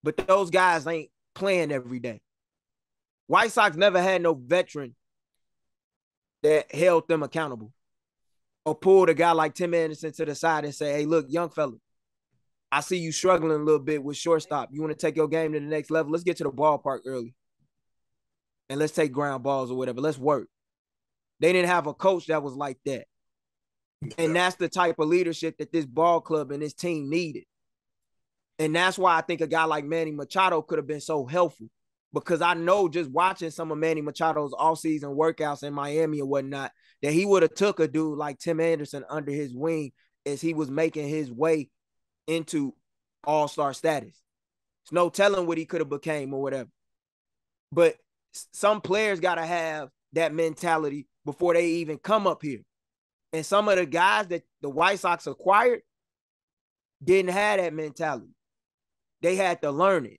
But those guys ain't playing every day. White Sox never had no veteran that held them accountable or pulled a guy like Tim Anderson to the side and say, hey, look, young fella, I see you struggling a little bit with shortstop. You want to take your game to the next level? Let's get to the ballpark early. And let's take ground balls or whatever. Let's work. They didn't have a coach that was like that. And that's the type of leadership that this ball club and this team needed. And that's why I think a guy like Manny Machado could have been so helpful. Because I know just watching some of Manny Machado's all-season workouts in Miami or whatnot, that he would have took a dude like Tim Anderson under his wing as he was making his way into all-star status. There's no telling what he could have became or whatever. But some players got to have that mentality before they even come up here. And some of the guys that the White Sox acquired didn't have that mentality. They had to learn it.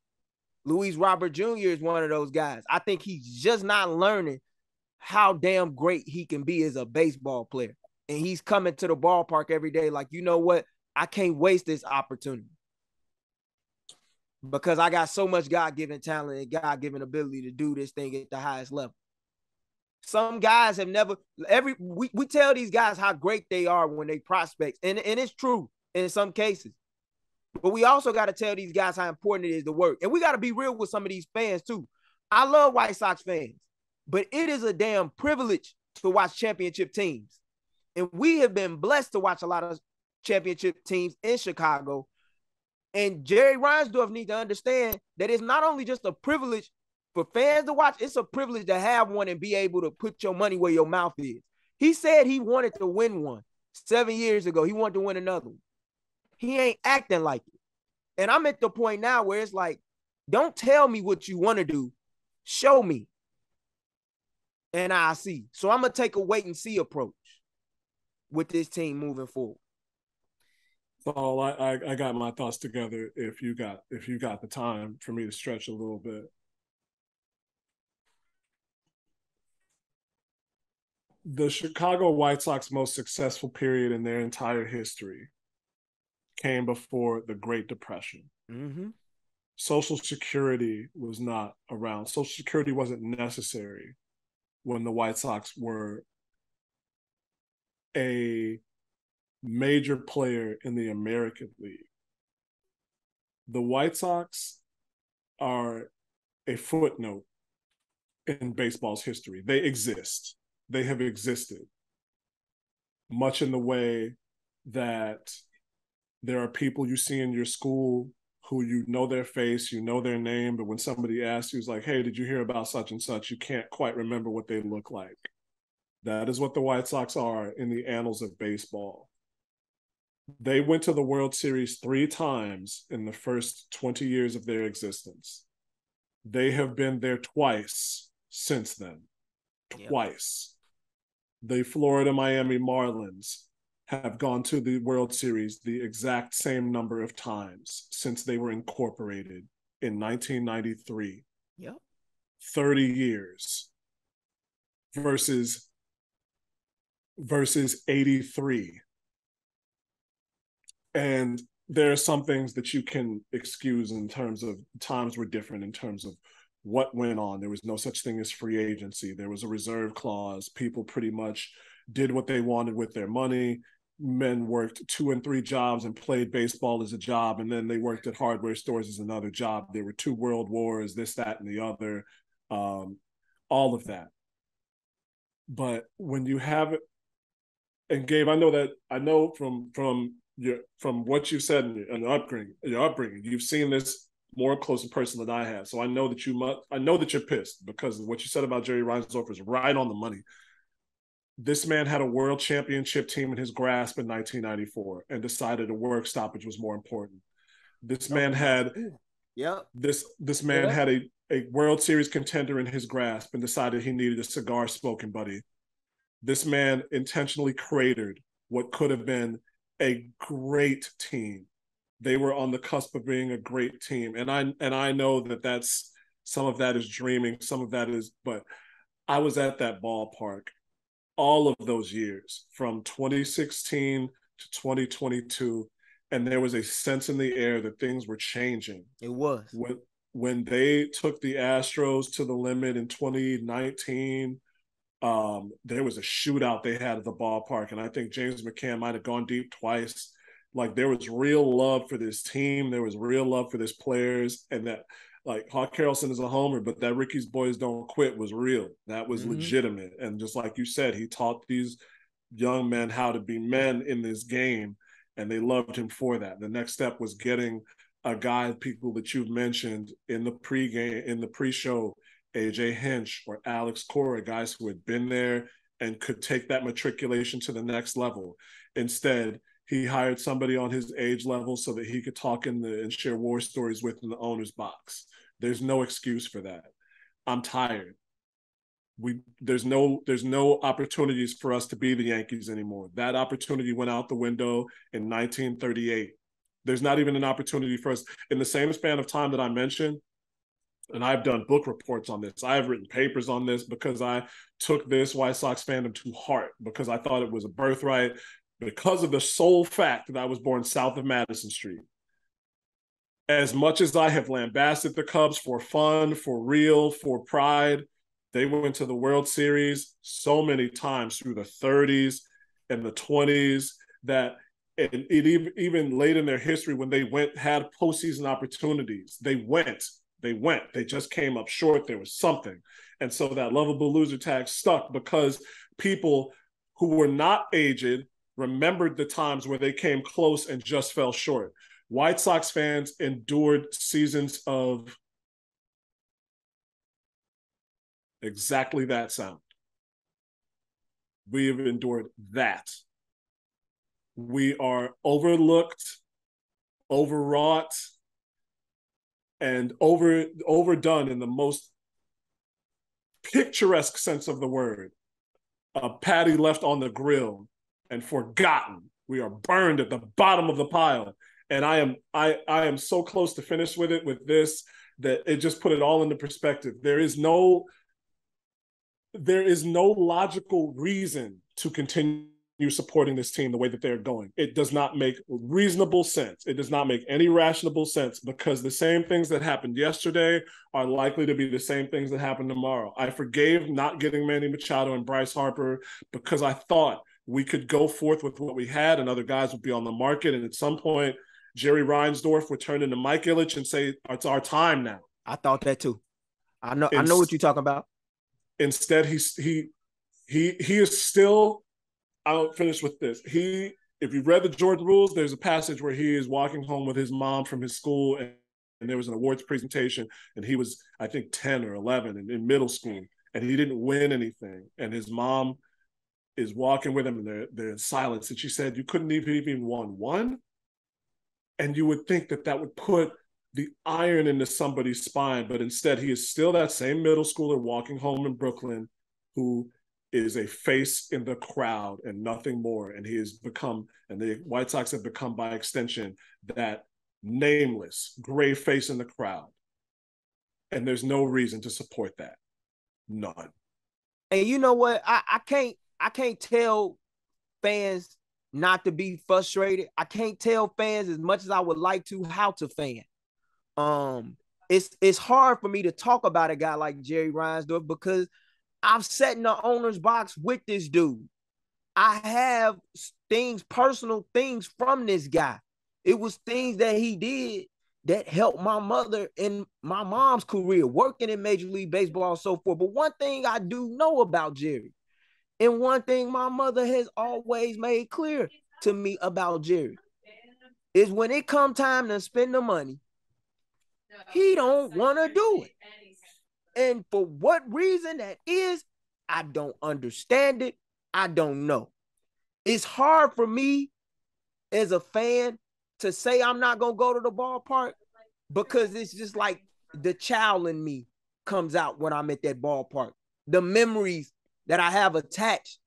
Luis Robert Jr. is one of those guys. I think he's just not learning how damn great he can be as a baseball player. And he's coming to the ballpark every day like, you know what? I can't waste this opportunity because I got so much God given talent and God given ability to do this thing at the highest level. Some guys have never every we, we tell these guys how great they are when they prospects, and, and it's true in some cases. But we also got to tell these guys how important it is to work. And we got to be real with some of these fans too. I love White Sox fans, but it is a damn privilege to watch championship teams. And we have been blessed to watch a lot of championship teams in Chicago. And Jerry Reinsdorf needs to understand that it's not only just a privilege for fans to watch, it's a privilege to have one and be able to put your money where your mouth is. He said he wanted to win one seven years ago. He wanted to win another one. He ain't acting like it. And I'm at the point now where it's like, don't tell me what you want to do. Show me. And I see. So I'm gonna take a wait and see approach with this team moving forward. So I, I, I got my thoughts together. If you got if you got the time for me to stretch a little bit, the Chicago White Sox most successful period in their entire history came before the Great Depression. Mm-hmm. Social Security was not around. Social Security wasn't necessary when the White Sox were a major player in the American League. The White Sox are a footnote in baseball's history. They exist they have existed, much in the way that there are people you see in your school who you know their face, you know their name, but when somebody asks you, it's like, hey, did you hear about such and such? You can't quite remember what they look like. That is what the White Sox are in the annals of baseball. They went to the World Series three times in the first 20 years of their existence. They have been there twice since then. Twice the Florida Miami Marlins have gone to the World Series the exact same number of times since they were incorporated in 1993. Yep. 30 years versus versus 83. And there are some things that you can excuse in terms of times were different in terms of what went on. There was no such thing as free agency. There was a reserve clause. People pretty much did what they wanted with their money. Men worked two and three jobs and played baseball as a job, and then they worked at hardware stores as another job. There were two world wars, this, that, and the other, um, all of that. But when you have it, and Gabe, I know that I know from from your from what you said in your, in your upbringing, your upbringing, you've seen this more close in person than I have. So I know that you must I know that you're pissed because what you said about Jerry Reinsdorf is right on the money. This man had a world championship team in his grasp in 1994 and decided a work stoppage was more important. This man had yeah. This this man yeah. had a, a World Series contender in his grasp and decided he needed a cigar smoking buddy. This man intentionally cratered what could have been a great team they were on the cusp of being a great team. And I and I know that that's some of that is dreaming, some of that is, but I was at that ballpark all of those years from 2016 to 2022 and there was a sense in the air that things were changing. It was. When when they took the Astros to the limit in 2019, um, there was a shootout they had at the ballpark, and I think James McCann might have gone deep twice. Like there was real love for this team, there was real love for this players, and that like Hawk Harrelson is a homer, but that Ricky's boys don't quit was real. That was mm-hmm. legitimate. And just like you said, he taught these young men how to be men in this game, and they loved him for that. The next step was getting a guy, people that you've mentioned in the pregame, in the pre-show, AJ Hinch or Alex Cora, guys who had been there and could take that matriculation to the next level. Instead, he hired somebody on his age level so that he could talk in the and share war stories with in the owner's box. There's no excuse for that. I'm tired. We there's no there's no opportunities for us to be the Yankees anymore. That opportunity went out the window in 1938. There's not even an opportunity for us in the same span of time that I mentioned. And I've done book reports on this. I've written papers on this because I took this White Sox fandom to heart because I thought it was a birthright because of the sole fact that I was born south of Madison Street as much as I have lambasted the Cubs for fun, for real, for pride, they went to the World Series so many times through the 30s and the 20s that and it even even late in their history when they went had postseason opportunities, they went, they went, they just came up short. There was something, and so that lovable loser tag stuck because people who were not aged remembered the times where they came close and just fell short. White Sox fans endured seasons of exactly that sound. We have endured that. We are overlooked, overwrought, and over overdone in the most picturesque sense of the word. A patty left on the grill and forgotten. We are burned at the bottom of the pile and I am I I am so close to finish with it with this that it just put it all into perspective. There is no there is no logical reason to continue supporting this team the way that they're going. It does not make reasonable sense. It does not make any rational sense because the same things that happened yesterday are likely to be the same things that happen tomorrow. I forgave not getting Manny Machado and Bryce Harper because I thought we could go forth with what we had and other guys would be on the market. And at some point, Jerry Reinsdorf would turn into Mike Ilitch and say, "It's our time now." I thought that too. I know. I know what you're talking about. Instead, he's he he he is still. I'll finish with this. He, if you read the Jordan rules, there's a passage where he is walking home with his mom from his school, and, and there was an awards presentation, and he was, I think, ten or eleven in, in middle school, and he didn't win anything, and his mom is walking with him, and they're they're in silence, and she said, "You couldn't even even won one." And you would think that that would put the iron into somebody's spine, but instead he is still that same middle schooler walking home in Brooklyn who is a face in the crowd and nothing more. And he has become, and the White Sox have become by extension, that nameless gray face in the crowd. And there's no reason to support that. None. And you know what? I, I can't I can't tell fans not to be frustrated. I can't tell fans as much as I would like to how to fan. Um, it's it's hard for me to talk about a guy like Jerry Reinsdorf because I've sat in the owner's box with this dude. I have things, personal things from this guy. It was things that he did that helped my mother and my mom's career, working in Major League Baseball and so forth. But one thing I do know about Jerry, and one thing my mother has always made clear to me about Jerry is when it come time to spend the money, he don't want to do it. And for what reason that is, I don't understand it. I don't know. It's hard for me as a fan to say I'm not going to go to the ballpark because it's just like the child in me comes out when I'm at that ballpark. The memories that I have attached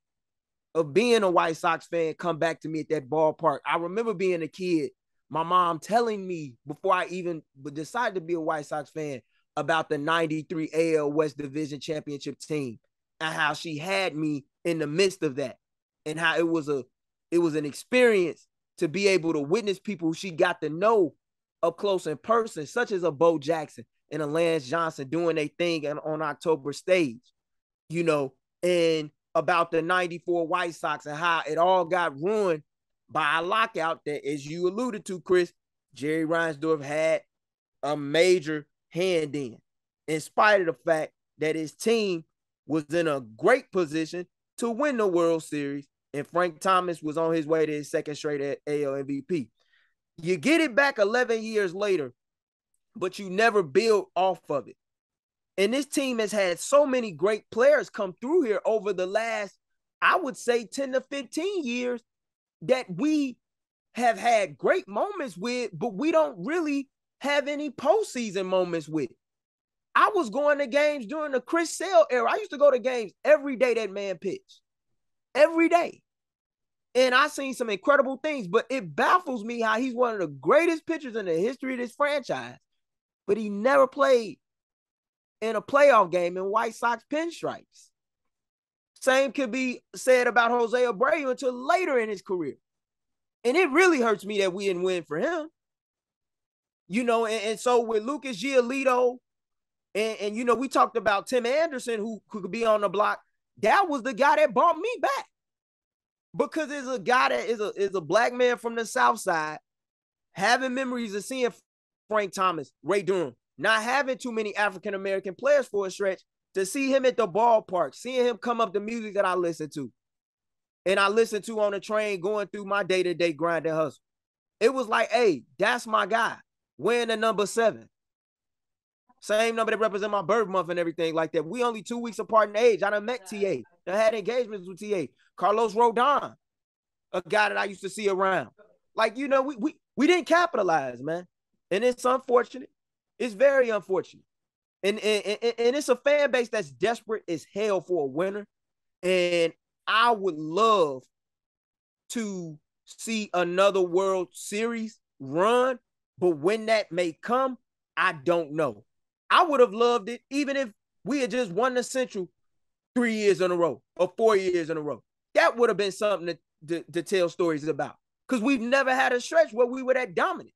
of being a White Sox fan come back to me at that ballpark. I remember being a kid my mom telling me before I even decided to be a White Sox fan about the 93 AL West Division Championship team and how she had me in the midst of that and how it was a it was an experience to be able to witness people she got to know up close in person, such as a Bo Jackson and a Lance Johnson doing a thing on October stage, you know, and about the 94 White Sox and how it all got ruined by a lockout that, as you alluded to, Chris, Jerry Reinsdorf had a major hand in, in spite of the fact that his team was in a great position to win the World Series, and Frank Thomas was on his way to his second straight AL MVP. You get it back 11 years later, but you never build off of it. And this team has had so many great players come through here over the last, I would say, 10 to 15 years that we have had great moments with, but we don't really have any postseason moments with. I was going to games during the Chris Sale era. I used to go to games every day that man pitched. Every day. And I seen some incredible things, but it baffles me how he's one of the greatest pitchers in the history of this franchise, but he never played in a playoff game in White Sox pinstripes. Same could be said about Jose Abreu until later in his career. And it really hurts me that we didn't win for him. You know, and, and so with Lucas Giolito, and, and you know, we talked about Tim Anderson, who could be on the block. That was the guy that brought me back. Because there's a guy that is a is a black man from the South Side, having memories of seeing Frank Thomas, Ray Durham, not having too many African American players for a stretch, to see him at the ballpark, seeing him come up the music that I listen to, and I listen to on the train going through my day to day grind and hustle. It was like, hey, that's my guy, wearing the number seven. Same number that represent my birth month and everything like that. We only two weeks apart in age. I done met TA. I had engagements with TA. Carlos Rodon, a guy that I used to see around. Like, you know, we we we didn't capitalize, man. And it's unfortunate. It's very unfortunate. And, and, and, it's a fan base that's desperate as hell for a winner. And I would love to see another World Series run, but when that may come, I don't know. I would have loved it even if we had just won the Central three years in a row or four years in a row. That would have been something to, to, to tell stories about because we've never had a stretch where we were that dominant.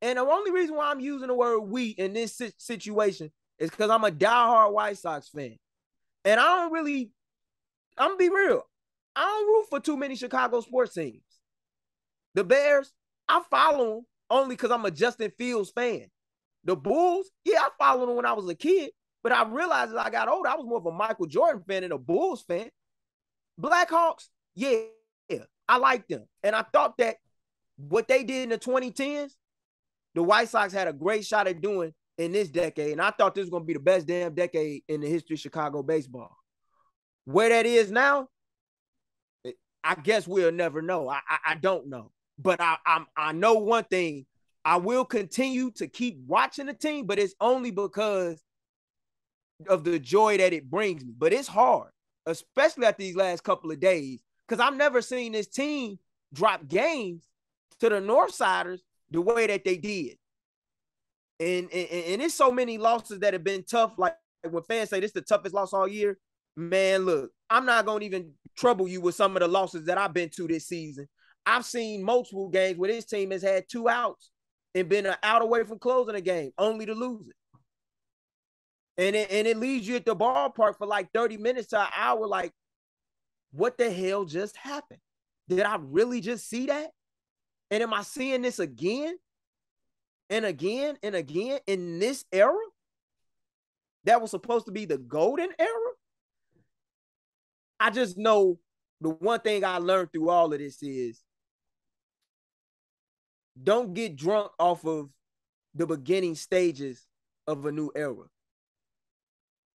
And the only reason why I'm using the word we in this situation is because I'm a diehard White Sox fan. And I don't really, I'm gonna be real. I don't root for too many Chicago sports teams. The Bears, I follow them only because I'm a Justin Fields fan. The Bulls, yeah, I followed them when I was a kid, but I realized as I got older, I was more of a Michael Jordan fan than a Bulls fan. Blackhawks, yeah, yeah, I like them. And I thought that what they did in the 2010s, the White Sox had a great shot at doing in this decade. And I thought this was going to be the best damn decade in the history of Chicago baseball. Where that is now, eh, I guess we'll never know. I, I, I don't know. But I, I'm, I know one thing. I will continue to keep watching the team, but it's only because of the joy that it brings me. But it's hard, especially at these last couple of days, because I've never seen this team drop games to the Northsiders the way that they did. And, and, and it's so many losses that have been tough. Like when fans say this is the toughest loss all year, man, look, I'm not gonna even trouble you with some of the losses that I've been to this season. I've seen multiple games where this team has had two outs and been an out away from closing a game, only to lose it. And it, and it leaves you at the ballpark for like 30 minutes to an hour, like, what the hell just happened? Did I really just see that? And am I seeing this again? and again and again in this era that was supposed to be the golden era. I just know the one thing I learned through all of this is don't get drunk off of the beginning stages of a new era.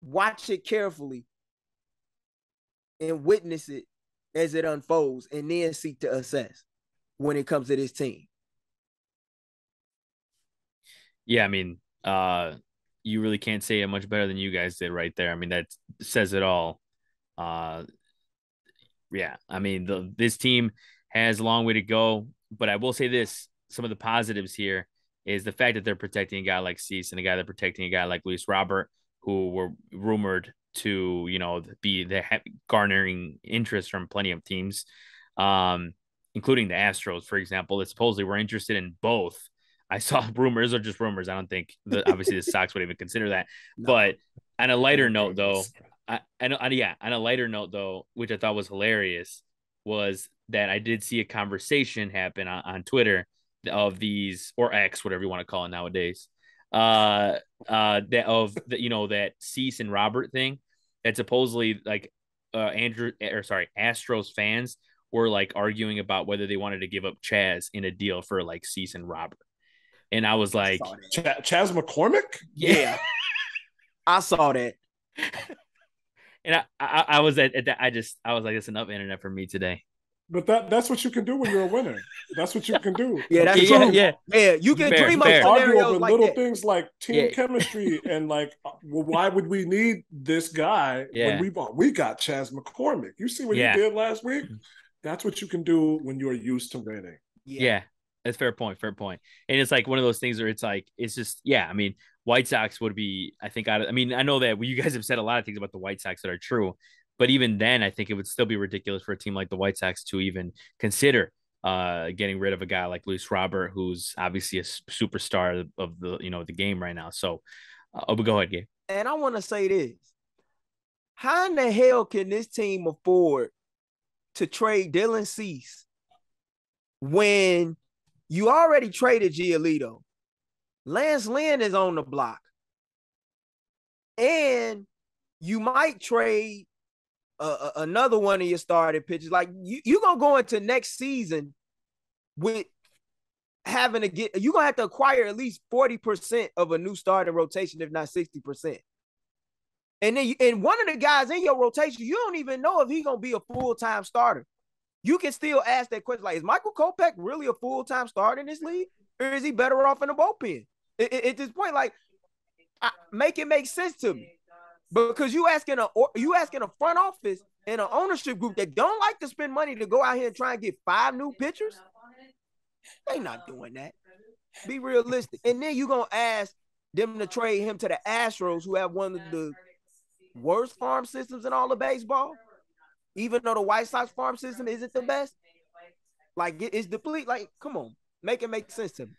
Watch it carefully and witness it as it unfolds and then seek to assess when it comes to this team. yeah, I mean, uh, you really can't say it much better than you guys did right there. I mean, that says it all. Uh, yeah, I mean, the, this team has a long way to go, but I will say this: some of the positives here is the fact that they're protecting a guy like Cease and a guy they're protecting a guy like Luis Robert, who were rumored to, you know, be the garnering interest from plenty of teams, um, including the Astros, for example, that supposedly were interested in both. I saw rumors or just rumors. I don't think that obviously the Sox would even consider that. No. But on a lighter note, though, I, and yeah, on a lighter note though, which I thought was hilarious, was that I did see a conversation happen on, on Twitter of these or X, whatever you want to call it nowadays. Uh, uh, that of the you know that Cease and Robert thing that supposedly like uh Andrew or sorry Astros fans were like arguing about whether they wanted to give up Chas in a deal for like Cease and Robert, and I was like Ch- Chas McCormick, yeah, I saw that. and I, I, I was at, at that. I just, I was like, it's enough internet for me today. But that that's what you can do when you're a winner. That's what you can do. yeah, that's yeah, yeah, yeah. You can fair, dream fair. up scenarios like little that. things like team yeah. chemistry and like, uh, well, why would we need this guy yeah. when we bought? We got Chas McCormick. You see what yeah. you did last week? That's what you can do when you are used to winning. Yeah. yeah. That's fair point. Fair point. And it's like one of those things where it's like it's just yeah. I mean, White Sox would be. I think. I, I mean, I know that you guys have said a lot of things about the White Sox that are true, but even then, I think it would still be ridiculous for a team like the White Sox to even consider uh, getting rid of a guy like Luis Robert, who's obviously a superstar of the you know the game right now. So, uh, oh, but go ahead, Gabe. And I want to say this: How in the hell can this team afford to trade Dylan Cease when you already traded Giolito. Lance Lynn is on the block. And you might trade another one of your starting pitchers. Like you, you're gonna go into next season with having to get you're gonna have to acquire at least 40% of a new starting rotation, if not 60%. And then you, and one of the guys in your rotation, you don't even know if he's gonna be a full-time starter you can still ask that question like, is Michael Kopech really a full time starter in this league? Or is he better off in the bullpen? At this point, like, I, make it make sense to me. Because you asking a you asking a front office and an ownership group that don't like to spend money to go out here and try and get five new pitchers, they not doing that. Be realistic. And then you're gonna ask them to trade him to the Astros, who have one of the worst farm systems in all of baseball even though the White Sox farm system isn't the best, like it's deplete. Like, come on, make it make sense to me.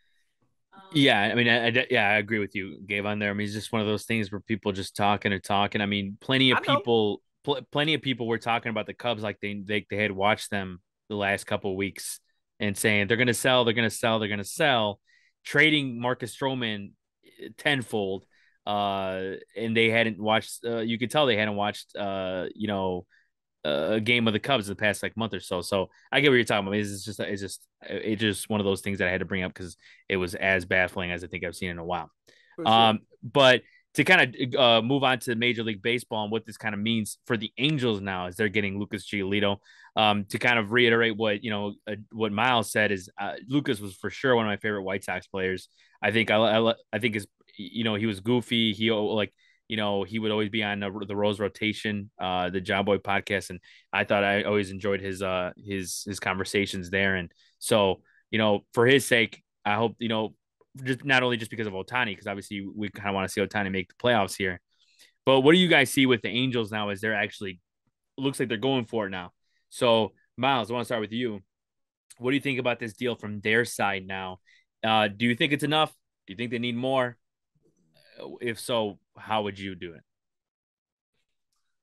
Yeah, I mean, I, I, yeah, I agree with you, Gabe, on there. I mean, it's just one of those things where people just talking and talking. I mean, plenty of people, pl- plenty of people were talking about the Cubs like they they, they had watched them the last couple weeks and saying they're going to sell, they're going to sell, they're going to sell, trading Marcus Stroman eh, tenfold. Uh, and they hadn't watched. Uh, you could tell they hadn't watched. Uh, you know a game of the Cubs in the past like month or so. So I get what you're talking about. It's just it's just it's just one of those things that I had to bring up because it was as baffling as I think I've seen in a while. Sure. Um, but to kind of uh, move on to Major League Baseball and what this kind of means for the Angels now as they're getting Lucas Giolito. Um, to kind of reiterate what you know uh, what Miles said is uh, Lucas was for sure one of my favorite White Sox players. I think I, I, I think is you know he was goofy. He like you know, he would always be on the, the Rose Rotation, uh, the Job Boy podcast, and I thought I always enjoyed his uh his his conversations there. And so, you know, for his sake, I hope you know, just not only just because of Ohtani, because obviously we kind of want to see Ohtani make the playoffs here. But what do you guys see with the Angels now? Is they're actually looks like they're going for it now. So, Miles, I want to start with you. What do you think about this deal from their side now? Uh, do you think it's enough? Do you think they need more? If so, how would you do it?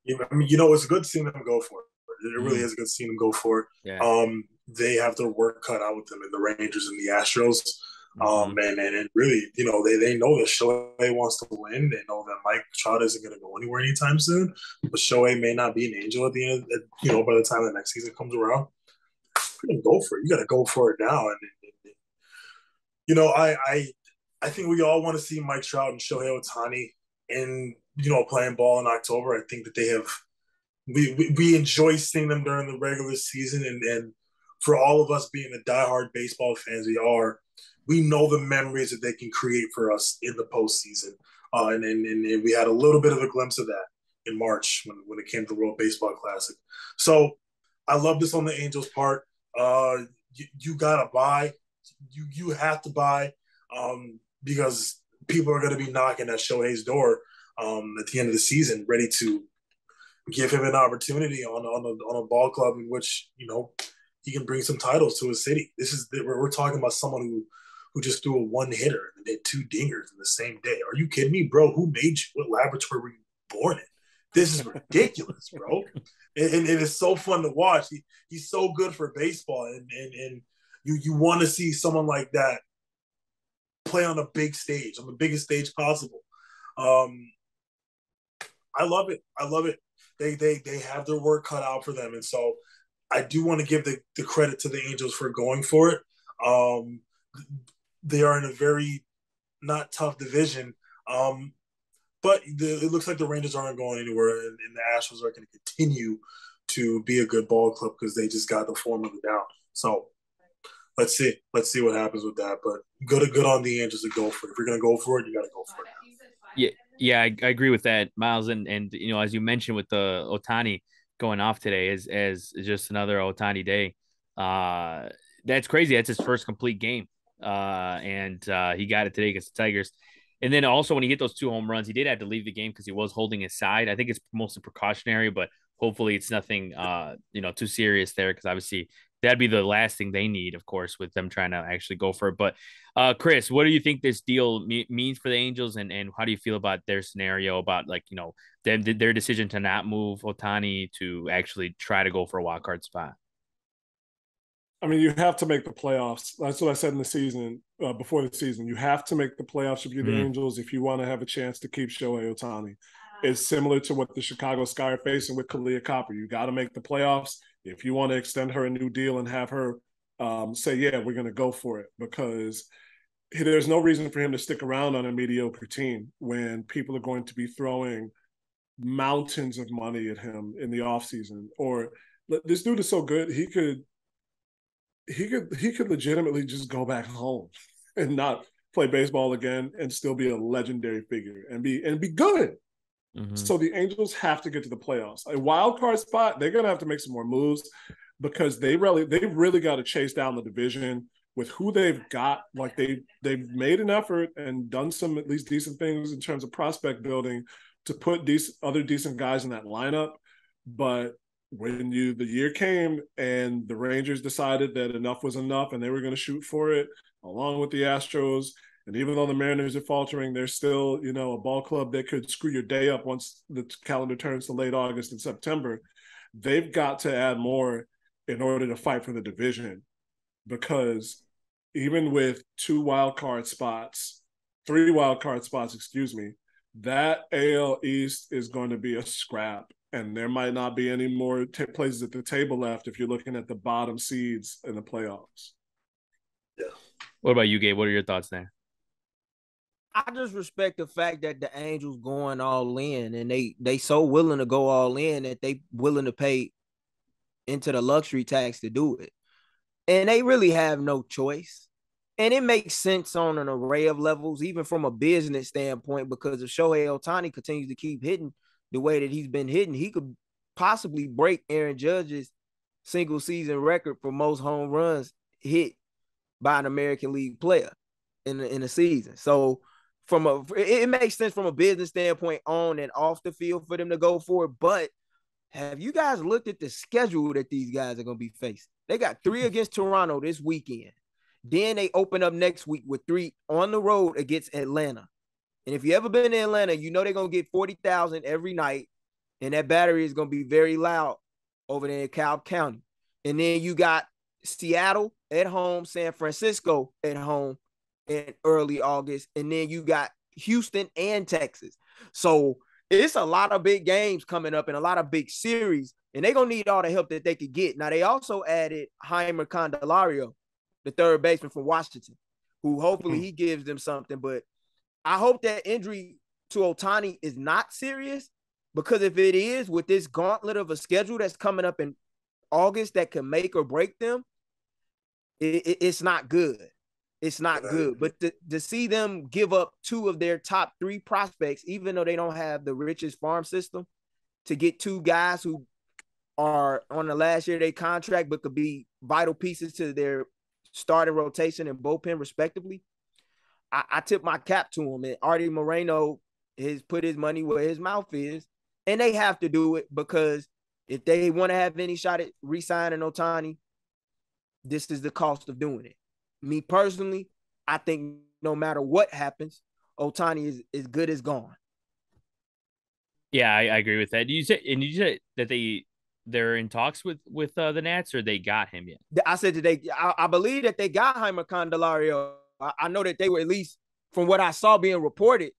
You know, I mean, you know, it's good seeing them go for it. It really mm. is good seeing them go for it. Yeah. Um, they have their work cut out with them in the Rangers and the Astros. Um, mm-hmm. Um, and, and, and really, you know, they, they know that Shohei wants to win. They know that Mike Trout isn't going to go anywhere anytime soon. But Shohei may not be an angel at the end, of, you know, by the time the next season comes around. You go for it. You got to go for it now. And, and, and, you know, I, I I think we all want to see Mike Trout and Shohei Ohtani in you know playing ball in October. I think that they have we, we, we enjoy seeing them during the regular season and and for all of us being the diehard baseball fans we are, we know the memories that they can create for us in the postseason. Uh, and, and, and we had a little bit of a glimpse of that in March when, when it came to the World Baseball Classic. So I love this on the Angels' part. Uh, you, you got to buy you you have to buy um, because people are going to be knocking at Shohei's door um, at the end of the season, ready to give him an opportunity on on a, on a ball club in which you know he can bring some titles to his city. This is we're, we're talking about someone who who just threw a one hitter and did two dingers in the same day. Are you kidding me, bro? Who made you? What laboratory were you born in? This is ridiculous, bro. And, and, and, it's so fun to watch. He, he's so good for baseball, and and, and you you want to see someone like that play on a big stage, on the biggest stage possible. Um, I love it. I love it. They they they have their work cut out for them, and so I do want to give the, the credit to the Angels for going for it. Um, they are in a very not tough division. Um, but the, it looks like the Rangers aren't going anywhere, and, and the Astros are going to continue to be a good ball club because they just got the form of formula down. So let's see, let's see what happens with that. But good, good on the Angels to go for it. If you're going to go for it, you got to go for it. Yeah, yeah, I, I, agree with that, Miles. And and you know, as you mentioned with the Ohtani going off today, as as just another Ohtani day. Uh, that's crazy. That's his first complete game uh, and uh, he got it today against the Tigers. And then also when he hit those two home runs, he did have to leave the game because he was holding his side. I think it's mostly precautionary, but hopefully it's nothing uh, you know too serious there because obviously that'd be the last thing they need, of course, with them trying to actually go for it. But uh, Chris, what do you think this deal me- means for the Angels, and and how do you feel about their scenario about like you know them their decision to not move Ohtani to actually try to go for a wild card spot? I mean, you have to make the playoffs. That's what I said in the season uh, before the season. You have to make the playoffs if you're the mm. Angels if you want to have a chance to keep Shohei Ohtani. It's similar to what the Chicago Sky are facing with Kahleah Copper. You got to make the playoffs if you want to extend her a new deal and have her um, say, "Yeah, we're going to go for it," because there's no reason for him to stick around on a mediocre team when people are going to be throwing mountains of money at him in the offseason. Or this dude is so good, he could he could he could legitimately just go back home and not play baseball again and still be a legendary figure and be and be good. Mm-hmm. So the Angels have to get to the playoffs. A wild card spot, they're gonna have to make some more moves because they really they really got to chase down the division with who they've got. Like they they've made an effort and done some at least decent things in terms of prospect building to put these other decent guys in that lineup. But when you the year came and the Rangers decided that enough was enough and they were going to shoot for it along with the Astros. And even though the Mariners are faltering, they're still, you know, a ball club that could screw your day up once the calendar turns to late August and September. They've got to add more in order to fight for the division because even with two wild card spots, three wild card spots, excuse me, that AL East is going to be a scrap and there might not be any more t- places at the table left if you're looking at the bottom seeds in the playoffs. Yeah. What about you, Gabe? What are your thoughts there? I just respect the fact that the Angels going all in and they they so willing to go all in that they willing to pay into the luxury tax to do it. And they really have no choice. And it makes sense on an array of levels, even from a business standpoint, because if Shohei Ohtani continues to keep hitting – the way that he's been hitting, he could possibly break Aaron Judge's single season record for most home runs hit by an American League player in the, in a season. So from a it, it makes sense from a business standpoint on and off the field for them to go for it. But have you guys looked at the schedule that these guys are going to be facing? They got three against Toronto this weekend. Then they open up next week with three on the road against Atlanta. And if you ever been in Atlanta, you know they're gonna get 40,000 every night, and that battery is gonna be very loud over there in Cobb County. And then you got Seattle at home, San Francisco at home in early August, and then you got Houston and Texas. So it's a lot of big games coming up and a lot of big series, and they're gonna need all the help that they could get. Now they also added Jeimer Candelario, the third baseman from Washington, who hopefully mm-hmm. he gives them something. But I hope that injury to Ohtani is not serious because if it is, with this gauntlet of a schedule that's coming up in August that can make or break them, it, it, it's not good. It's not good. But to, to see them give up two of their top three prospects, even though they don't have the richest farm system, to get two guys who are on the last year of their contract but could be vital pieces to their starting rotation and bullpen respectively, I, I tip my cap to him. And Artie Moreno has put his money where his mouth is, and they have to do it because if they want to have any shot at re-signing Ohtani, this is the cost of doing it. Me personally, I think no matter what happens, Ohtani is as good as gone. Yeah, I, I agree with that. You said and you said that they they're in talks with with uh, the Nats or they got him yet? I said that they I, I believe that they got Jeimer Candelario. I, I, know that they were at least from what I saw being reported.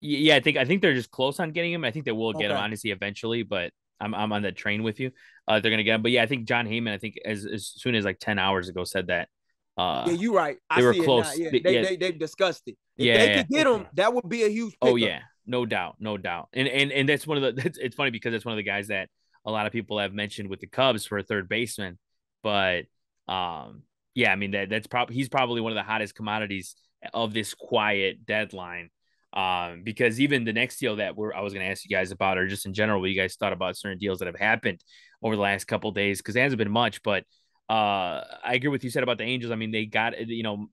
Yeah, I think I think they're just close on getting him. I think they will get okay. him honestly eventually, but I'm I'm on that train with you. Uh, they're gonna get him. But yeah, I think Jon Heyman, I think as as soon as like 10 hours ago said that uh, yeah, you're right. I they were close. Yeah, they, yeah. They, they, discussed it. If yeah, they could get him, that would be a huge. Oh, pickup. Oh yeah, no doubt, no doubt. And and and that's one of the. it's funny because it's one of the guys that a lot of people have mentioned with the Cubs for a third baseman. But um, yeah, I mean that that's probably he's probably one of the hottest commodities of this quiet deadline. Um, because even the next deal that we're I was going to ask you guys about, or just in general, what you guys thought about certain deals that have happened over the last couple days, because there hasn't been much, but uh, I agree with you said about the Angels. I mean, they got you know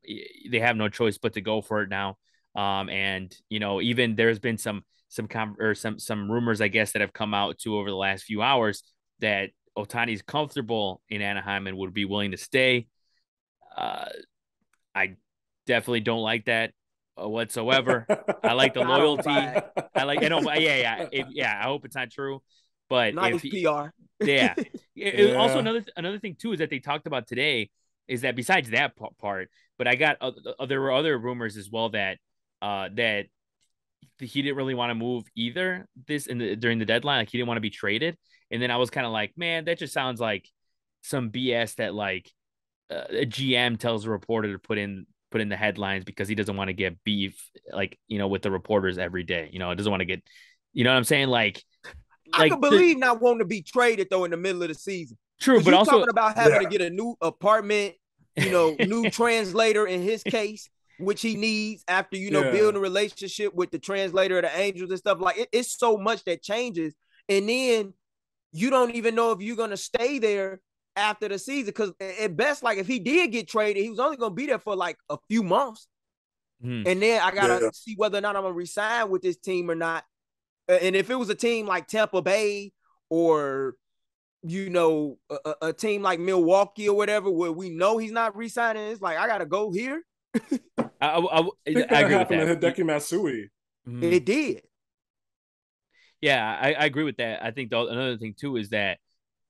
they have no choice but to go for it now. Um, and you know even there's been some some com- or some some rumors, I guess, that have come out too over the last few hours that Ohtani's comfortable in Anaheim and would be willing to stay. Uh, I definitely don't like that uh, whatsoever. I like the loyalty. I like, you know, yeah, yeah, it, yeah. I hope it's not true, but not if he, PR. yeah. yeah. Also, another another thing too is that they talked about today is that besides that part, but I got uh, there were other rumors as well that uh that he didn't really want to move either this in the during the deadline. Like he didn't want to be traded. And then I was kind of like, man, that just sounds like some BS that like uh, a GM tells a reporter to put in put in the headlines because he doesn't want to get beef like you know with the reporters every day. You know, it doesn't want to get, you know what I'm saying? Like, I like, can believe the, not wanting to be traded though in the middle of the season. True, but also talking about having yeah. to get a new apartment, you know, new translator in his case which he needs after you know yeah. building a relationship with the translator of the angels and stuff like it, it's so much that changes and then you don't even know if you're going to stay there after the season because at best like if he did get traded he was only going to be there for like a few months hmm. and then i gotta yeah. see whether or not i'm going to resign with this team or not and if it was a team like tampa bay or you know a, a team like milwaukee or whatever where we know he's not resigning it's like i gotta go here I, I, I, I agree with that. Hideki Matsui. Mm-hmm. It did. Yeah, I, I agree with that. I think the, another thing too is that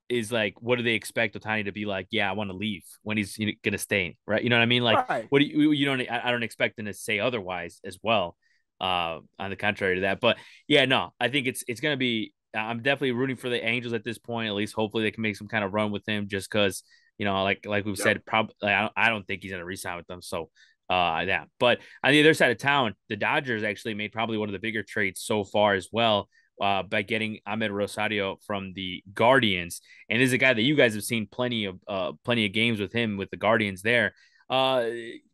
is like, what do they expect Ohtani to be like? Yeah, I want to leave when he's you know, gonna stay, right? You know what I mean? Like, right. what do you you don't I don't expect him to say otherwise as well. Uh, on the contrary to that, but yeah, no, I think it's it's gonna be. I'm definitely rooting for the Angels at this point. At least, hopefully, they can make some kind of run with him, just because you know, like like we've yep. said, probably I don't, I don't think he's gonna resign with them. So uh yeah. But on the other side of town, the Dodgers actually made probably one of the bigger trades so far as well. Uh, by getting Amed Rosario from the Guardians, and is a guy that you guys have seen plenty of uh, plenty of games with him with the Guardians there. Uh,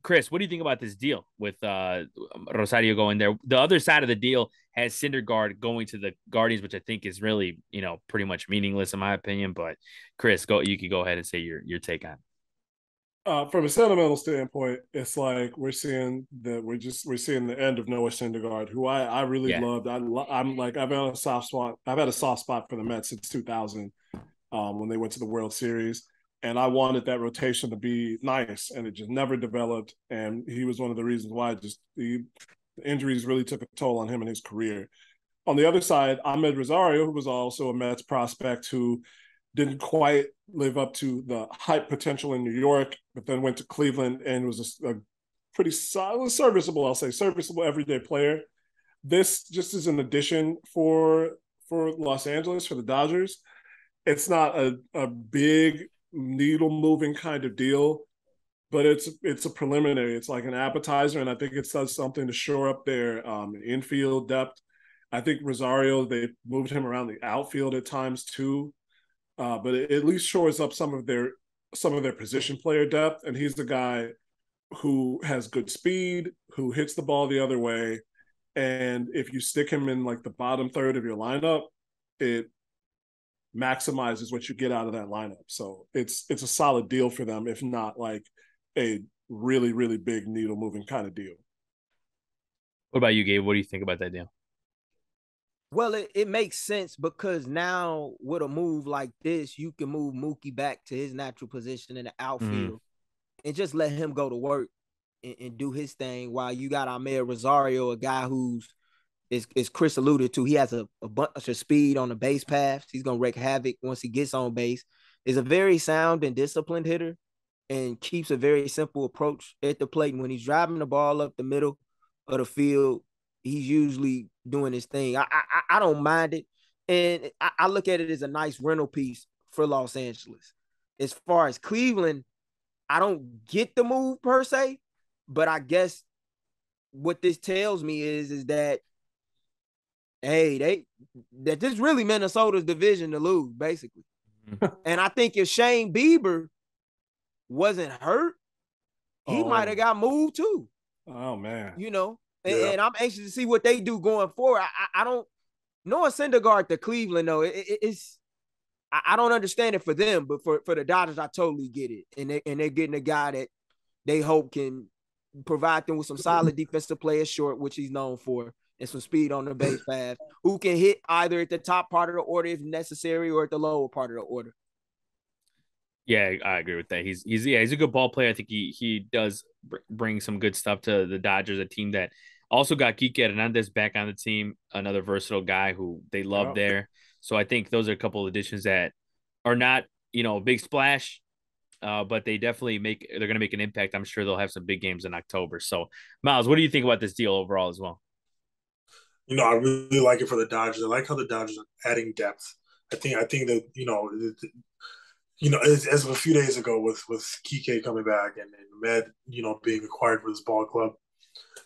Chris, what do you think about this deal with uh, Rosario going there? The other side of the deal has Syndergaard going to the Guardians, which I think is really, you know, pretty much meaningless in my opinion. But Chris, go you can go ahead and say your your take on. Uh, from a sentimental standpoint, it's like we're seeing that we're just we're seeing the end of Noah Syndergaard, who I I really yeah. loved. I I'm like I've had a soft spot. I've had a soft spot for the Mets since 2000, um, when they went to the World Series, and I wanted that rotation to be nice, and it just never developed. And he was one of the reasons why just the injuries really took a toll on him and his career. On the other side, Amed Rosario, who was also a Mets prospect, who didn't quite live up to the hype potential in New York, but then went to Cleveland and was a, a pretty solid, serviceable, I'll say, serviceable everyday player. This just is an addition for for Los Angeles for the Dodgers. It's not a, a big needle moving kind of deal, but it's it's a preliminary. It's like an appetizer, and I think it does something to shore up their um, infield depth. I think Rosario they moved him around the outfield at times too uh, but it at least shores up some of their some of their position player depth. And he's the guy who has good speed, who hits the ball the other way. And if you stick him in like the bottom third of your lineup, it maximizes what you get out of that lineup. So it's it's a solid deal for them, if not like a really, really big needle moving kind of deal. What about you, Gabe? What do you think about that deal? Well, it, it makes sense because now with a move like this, you can move Mookie back to his natural position in the mm-hmm. outfield mm. and just let him go to work and, and, do his thing while you got Amed Rosario, a guy who's is, is Chris alluded to, he has a, a bunch of speed on the base paths. He's gonna wreak havoc once he gets on base. Is a very sound and disciplined hitter and keeps a very simple approach at the plate. And when he's driving the ball up the middle of the field, he's usually doing his thing. I I, I don't mind it, and I, I look at it as a nice rental piece for Los Angeles. As far as Cleveland, I don't get the move per se, but I guess what this tells me is is that hey, they that this really Minnesota's division to lose, basically. Mm-hmm. and I think if Shane Bieber wasn't hurt, he oh. might have got moved too. Oh man. You know, and, yeah. and, I'm anxious to see what they do going forward. I, I don't Noah Syndergaard to Cleveland though. It, it, it's I, I, don't understand it for them, but for, for the Dodgers, I totally get it. And they and they're getting a guy that they hope can provide them with some solid defensive players short, which he's known for, and some speed on the base path, who can hit either at the top part of the order if necessary or at the lower part of the order. Yeah, I agree with that. He's he's yeah, he's a good ball player. I think he he does bring some good stuff to the Dodgers, a team that also got Kike Hernandez back on the team, another versatile guy who they love there. So I think those are a couple of additions that are not, you know, a big splash, uh, but they definitely make they're going to make an impact. I'm sure they'll have some big games in October. So, Miles, what do you think about this deal overall as well? You know, I really like it for the Dodgers. I like how the Dodgers are adding depth. I think I think that you know, you know, as, as of a few days ago with with Kike coming back and, and Med, you know, being acquired for this ball club,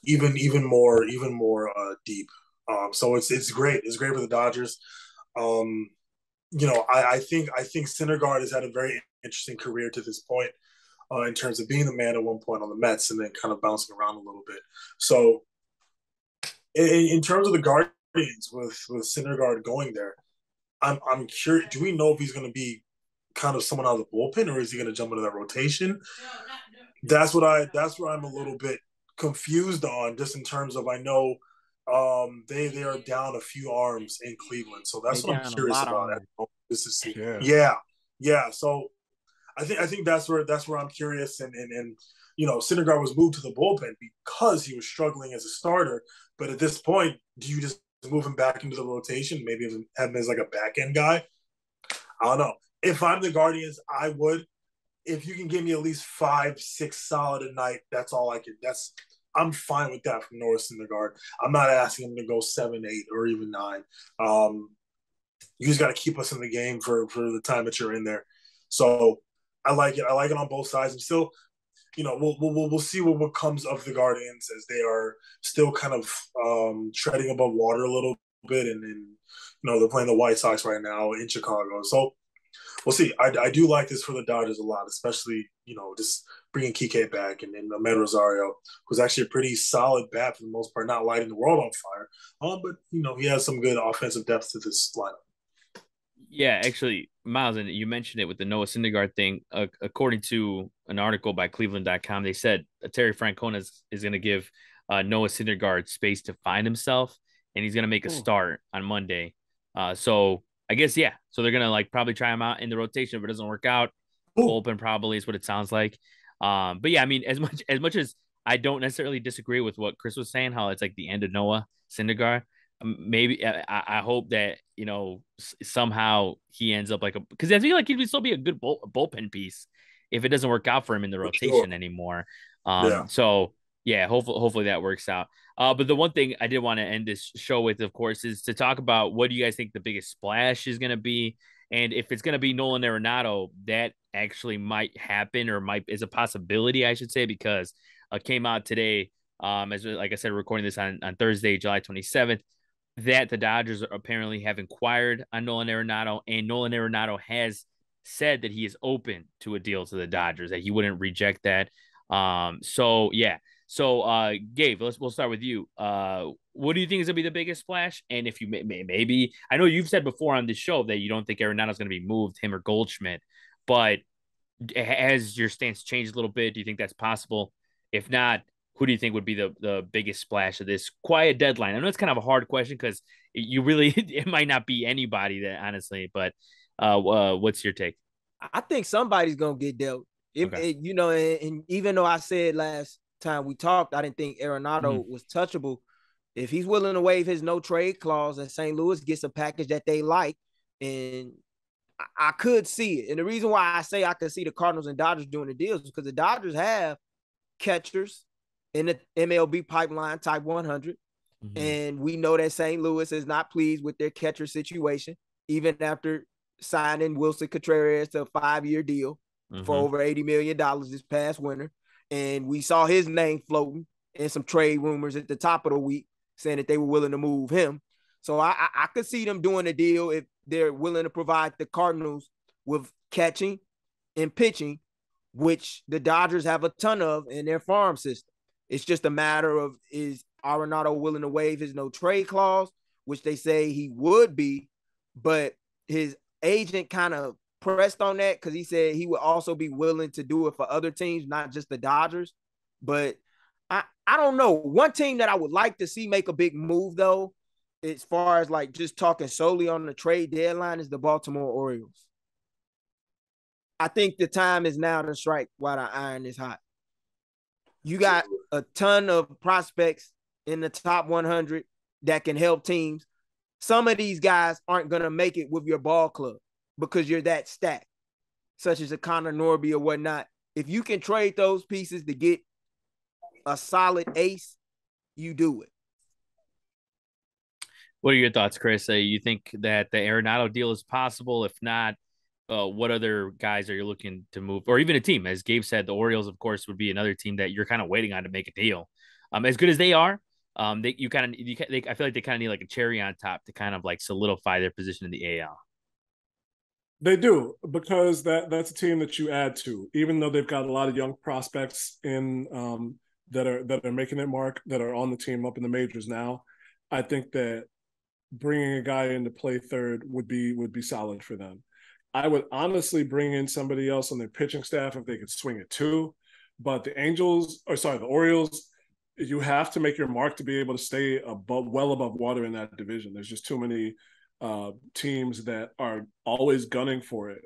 even even more even more uh, deep. Um, so it's it's great. It's great for the Dodgers. Um, you know, I, I think I think Syndergaard has had a very interesting career to this point uh, in terms of being the man at one point on the Mets and then kind of bouncing around a little bit. So, in, in terms of the Guardians with with Syndergaard going there, I'm I'm curious. Do we know if he's going to be kind of someone out of the bullpen or is he going to jump into that rotation? That's what I. That's where I'm a little bit confused on, just in terms of I know um, they they are down a few arms in Cleveland, so that's they what I'm curious about. This is yeah. yeah, yeah. So I think I think that's where that's where I'm curious, and and and you know, Syndergaard was moved to the bullpen because he was struggling as a starter. But at this point, do you just move him back into the rotation? Maybe have him as like a back end guy. I don't know. If I'm the Guardians, I would if you can give me at least five, six solid a night, that's all I can. That's I'm fine with that from Norris in the Syndergaard. I'm not asking him to go seven, eight, or even nine. Um, you just got to keep us in the game for for the time that you're in there. So I like it. I like it on both sides. I'm still, you know, we'll we'll we'll see what, what comes of the Guardians as they are still kind of um, treading above water a little bit, and, and you know they're playing the White Sox right now in Chicago. So we'll see. I, I do like this for the Dodgers a lot, especially you know just bringing Kike back and then Amed Rosario, who's actually a pretty solid bat for the most part, not lighting the world on fire. Um, but you know he has some good offensive depth to this lineup. Yeah, actually, Miles, and you mentioned it with the Noah Syndergaard thing. Uh, according to an article by Cleveland.com, they said uh, Terry Francona is, is going to give uh, Noah Syndergaard space to find himself, and he's going to make a start on Monday. Uh, so I guess yeah. So they're gonna like probably try him out in the rotation. If it doesn't work out, open probably is what it sounds like. Um, but yeah, I mean, as much as much as I don't necessarily disagree with what Chris was saying, how it's like the end of Noah Syndergaard. Maybe I, I, hope that you know somehow he ends up like a because I feel like he'd still be a good bull, bullpen piece if it doesn't work out for him in the rotation sure. anymore. Um, yeah. so yeah, hopefully hopefully that works out. Uh, but the one thing I did want to end this show with, of course, is to talk about what do you guys think the biggest splash is going to be, and if it's going to be Nolan Arenado, that actually might happen or might is a possibility, I should say, because uh, came out today. Um, as like I said, recording this on, on Thursday, July 27th, that the Dodgers apparently have inquired on Nolan Arenado, and Nolan Arenado has said that he is open to a deal to the Dodgers, that he wouldn't reject that. Um, so yeah, so, uh, Gabe, let's we'll start with you. Uh, what do you think is gonna be the biggest splash? And if you may, may maybe, I know you've said before on this show that you don't think Arenado's gonna be moved, him or Goldschmidt, but has your stance changed a little bit? Do you think that's possible? If not, who do you think would be the, the biggest splash of this quiet deadline? I know it's kind of a hard question because you really it might not be anybody that honestly, but uh, uh what's your take? I think somebody's gonna get dealt. If okay. it, you know, and, and, even though I said last time we talked, I didn't think Arenado mm-hmm. was touchable. If he's willing to waive his no trade clause and St. Louis gets a package that they like, and I, I could see it. And the reason why I say I could see the Cardinals and Dodgers doing the deals is because the Dodgers have catchers in the MLB pipeline type 100. Mm-hmm. And we know that St. Louis is not pleased with their catcher situation, even after signing Willson Contreras to a five year deal mm-hmm. for over $80 million this past winter. And we saw his name floating in some trade rumors at the top of the week saying that they were willing to move him. So I, I, I could see them doing a deal if they're willing to provide the Cardinals with catching and pitching, which the Dodgers have a ton of in their farm system. It's just a matter of is Arenado willing to waive his no trade clause, which they say he would be, but his agent kind of pressed on that because he said he would also be willing to do it for other teams, not just the Dodgers. But I, I don't know. One team that I would like to see make a big move though, as far as like just talking solely on the trade deadline, is the Baltimore Orioles. I think the time is now to strike while the iron is hot. You got a ton of prospects in the top 100 that can help teams. Some of these guys aren't going to make it with your ball club because you're that stacked, such as a Connor Norby or whatnot. If you can trade those pieces to get a solid ace, you do it. What are your thoughts, Chris? Uh, you think that the Arenado deal is possible? If not, uh, what other guys are you looking to move, or even a team? As Gabe said, the Orioles, of course, would be another team that you're kind of waiting on to make a deal. Um, as good as they are, um, they you kind of you they, I feel like they kind of need like a cherry on top to kind of like solidify their position in the AL. They do because that that's a team that you add to, even though they've got a lot of young prospects in um, that are that are making it mark that are on the team up in the majors now. I think that bringing a guy in to play third would be would be solid for them. I would honestly bring in somebody else on their pitching staff if they could swing it too. But the Angels, or sorry, the Orioles, you have to make your mark to be able to stay above, well above water in that division. There's just too many uh, teams that are always gunning for it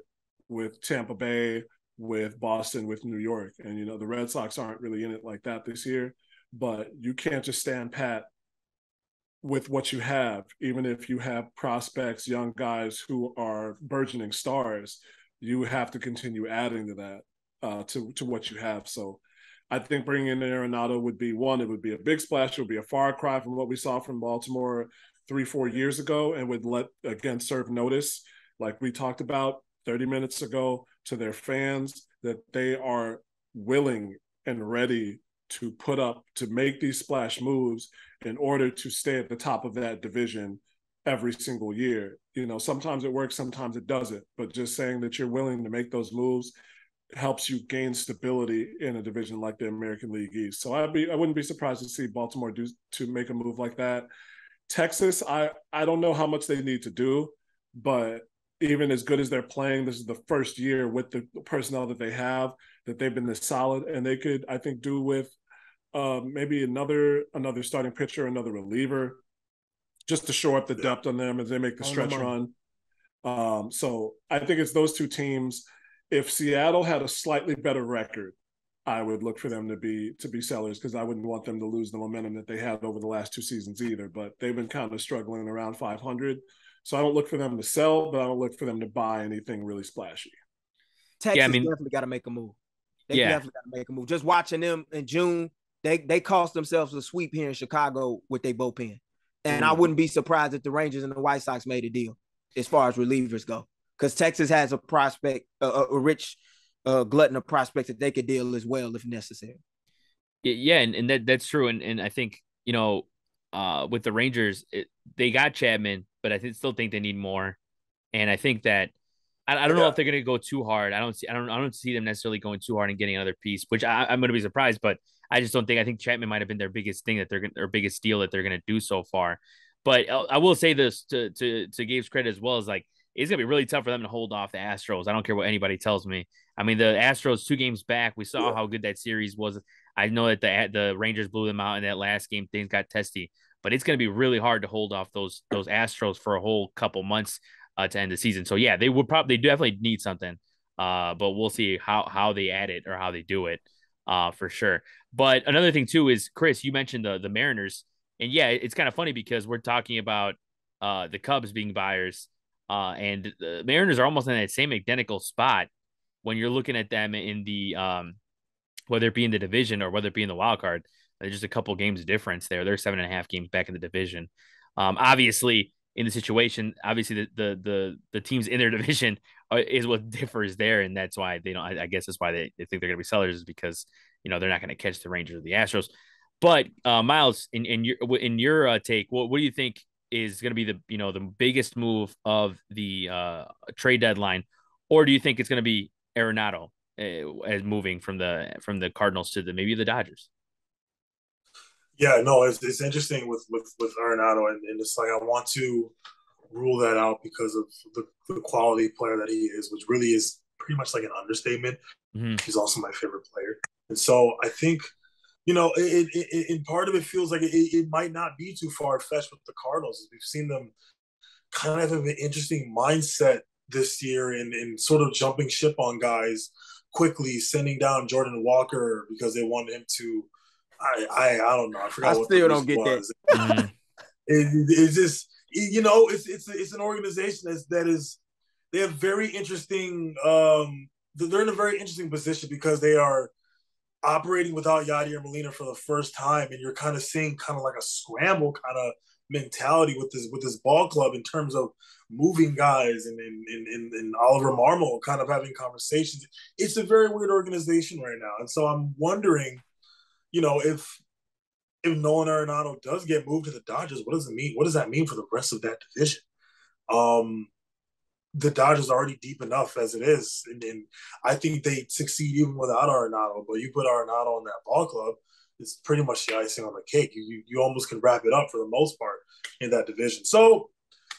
with Tampa Bay, with Boston, with New York. And, you know, the Red Sox aren't really in it like that this year, but you can't just stand pat with what you have, even if you have prospects, young guys who are burgeoning stars, you have to continue adding to that, uh, to, to what you have. So, I think bringing in Arenado would be one. It would be a big splash. It would be a far cry from what we saw from Baltimore three, four years ago, and would let again serve notice, like we talked about 30 minutes ago, to their fans that they are willing and ready to put up to make these splash moves in order to stay at the top of that division every single year. You know, sometimes it works, sometimes it doesn't. But just saying that you're willing to make those moves helps you gain stability in a division like the American League East. So I'd be I wouldn't be surprised to see Baltimore do to make a move like that. Texas, I I don't know how much they need to do, but even as good as they're playing, this is the first year with the personnel that they have that they've been this solid, and they could I think do with uh, maybe another another starting pitcher, another reliever, just to show up the depth on them as they make the stretch run. Um, so I think it's those two teams if Seattle had a slightly better record, I would look for them to be to be sellers because I wouldn't want them to lose the momentum that they had over the last two seasons either. But they've been kind of struggling around 500, so I don't look for them to sell, but I don't look for them to buy anything really splashy. Texas yeah, I mean, definitely got to make a move. They yeah. definitely got to make a move. Just watching them in June, they they cost themselves a sweep here in Chicago with their bullpen, and mm. I wouldn't be surprised if the Rangers and the White Sox made a deal as far as relievers go because Texas has a prospect, a, a rich uh, glutton of prospects that they could deal as well if necessary. Yeah, and, and that that's true. And and I think you know, uh, with the Rangers, it, they got Chapman, but I th- still think they need more. And I think that I, I don't yeah. know if they're going to go too hard. I don't see I don't I don't see them necessarily going too hard and getting another piece, which I, am going to be surprised. But I just don't think I think Chapman might have been their biggest thing that they're their biggest deal that they're going to do so far. But uh, I will say this to to to Gabe's credit as well as like it's gonna be really tough for them to hold off the Astros. I don't care what anybody tells me. I mean, the Astros two games back, we saw yeah. how good that series was. I know that the the Rangers blew them out in that last game. Things got testy, but it's to be really hard to hold off those those Astros for a whole couple months uh, to end the season. So yeah, they would probably they definitely need something. Uh, but we'll see how how they add it or how they do it. Uh, for sure. But another thing too is Chris, you mentioned the the Mariners, and yeah, it's kind of funny because we're talking about uh the Cubs being buyers, uh, and the Mariners are almost in that same identical spot when you're looking at them in the um whether it be in the division or whether it be in the wild card. There's just a couple games difference there. They're seven and a half games back in the division. Um, obviously, in the situation, obviously the the the, the teams in their division are, is what differs there, and that's why they don't. I, I guess that's why they, they think they're going to be sellers is because you know they're not going to catch the Rangers or the Astros. But uh, Miles, in in your in your uh, take, what what do you think is going to be the you know the biggest move of the uh, trade deadline, or do you think it's going to be Arenado uh, as moving from the from the Cardinals to the maybe the Dodgers? Yeah, no, it's, it's interesting with with with Arenado, and, and it's like I want to rule that out because of the, the quality player that he is, which really is pretty much like an understatement. Mm-hmm. He's also my favorite player, and so I think you know, it, it, it, in part of it feels like it, it might not be too far fetched with the Cardinals. We've seen them kind of have an interesting mindset this year in, in sort of jumping ship on guys quickly, sending down Jordan Walker because they wanted him to. I I, I don't know. I forgot. I still don't get was. that. Mm-hmm. it, it's just you know it's it's it's an organization that's that is they have very interesting. Um, they're in a very interesting position because they are operating without Yadier Molina for the first time, and you're kind of seeing kind of like a scramble kind of mentality with this with this ball club in terms of moving guys and and, and, and Oliver Marmol kind of having conversations. It's a very weird organization right now. And so I'm wondering, you know, if if Nolan Arenado does get moved to the Dodgers, what does it mean? What does that mean for the rest of that division? Um, the Dodgers are already deep enough as it is, and, and I think they succeed even without Arenado. But you put Arenado in that ball club, it's pretty much the icing on the cake. You, you almost can wrap it up for the most part in that division. So,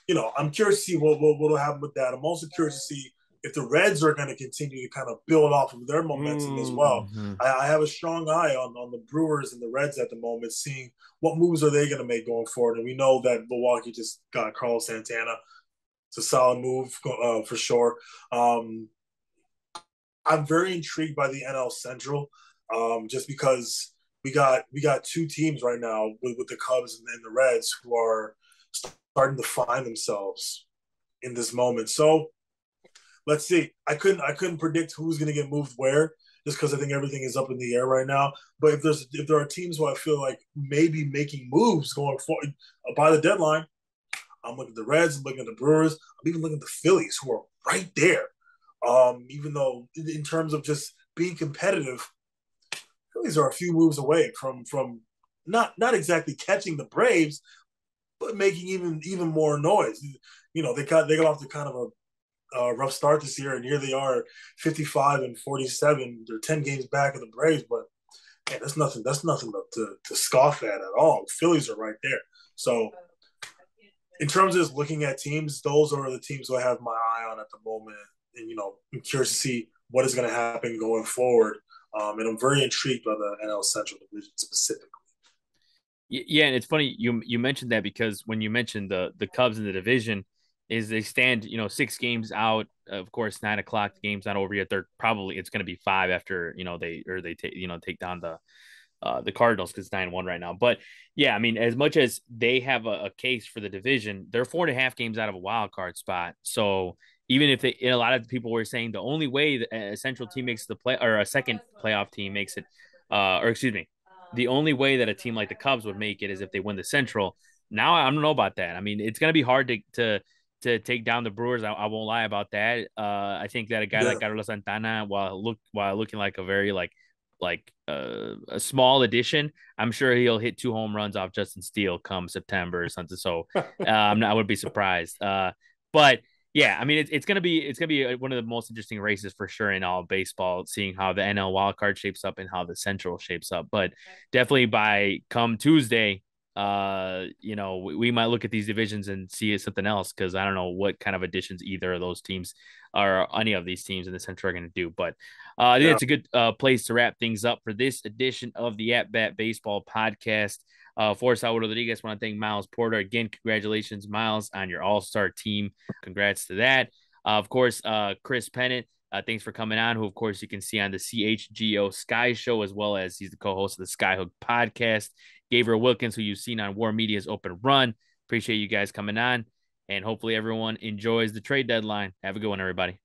you know, I'm curious to see what what will happen with that. I'm also curious to see if the Reds are going to continue to kind of build off of their momentum mm-hmm. as well. Mm-hmm. I, I, have a strong eye on, on the Brewers and the Reds at the moment, seeing what moves are they going to make going forward. And we know that Milwaukee just got Carlos Santana. It's a solid move uh, for sure. Um, I'm very intrigued by the NL Central, um, just because we got we got two teams right now with, with the Cubs and, and the Reds who are starting to find themselves in this moment. So let's see. I couldn't I couldn't predict who's going to get moved where just because I think everything is up in the air right now. But if there's if there are teams who I feel like maybe making moves going forward uh, by the deadline, I'm looking at the Reds, I'm looking at the Brewers, I'm even looking at the Phillies who are right there. Um, even though in terms of just being competitive, Phillies are a few moves away from from not not exactly catching the Braves, but making even even more noise. You know, they got they got off to kind of a uh, rough start this year, and here they are, 55 and 47. They're 10 games back of the Braves, but man, that's nothing. That's nothing to, to scoff at at all. The Phillies are right there. So, in terms of just looking at teams, those are the teams I have my eye on at the moment. And you know, I'm curious to see what is going to happen going forward. Um, and I'm very intrigued by the NL Central Division specifically. Yeah, and it's funny you you mentioned that because when you mentioned the the Cubs in the division, is they stand you know six games out. Of course, nine o'clock. The game's not over yet. They're probably it's going to be five after you know they or they take you know take down the uh, the Cardinals because nine one right now. But yeah, I mean, as much as they have a, a, case for the division, they're four and a half games out of a wild card spot. So even if they, a lot of people were saying the only way that a central team makes the play or a second playoff team makes it, uh, or excuse me, the only way that a team like the Cubs would make it is if they win the Central. Now I don't know about that. I mean, it's going to be hard to to to take down the Brewers. I, I won't lie about that. Uh, I think that a guy yeah. like Carlos Santana, while look while looking like a very like like uh, a small addition, I'm sure he'll hit two home runs off Justin Steele come September or something. So uh, I'm not, I would be surprised. Uh, but yeah, I mean it's it's gonna be it's gonna be uh, one of the most interesting races for sure in all baseball, seeing how the NL wild card shapes up and how the Central shapes up. But definitely by come Tuesday, uh, you know, we, we, might look at these divisions and see something else because I don't know what kind of additions either of those teams or any of these teams in the Central are going to do. But uh, I think yeah. it's a good uh, place to wrap things up for this edition of the At Bat Baseball podcast. Uh, for Saul Rodriguez, want to thank Miles Porter again. Congratulations, Miles, on your All Star team. Congrats to that. Uh, of course, uh, Chris Pennant. Uh, thanks for coming on. Who, of course, you can see on the CHGO Sky Show as well as he's the co-host of the Skyhook podcast. Gabriel Wilkins, who you've seen on WARR Media's Open Run. Appreciate you guys coming on, and hopefully everyone enjoys the trade deadline. Have a good one, everybody.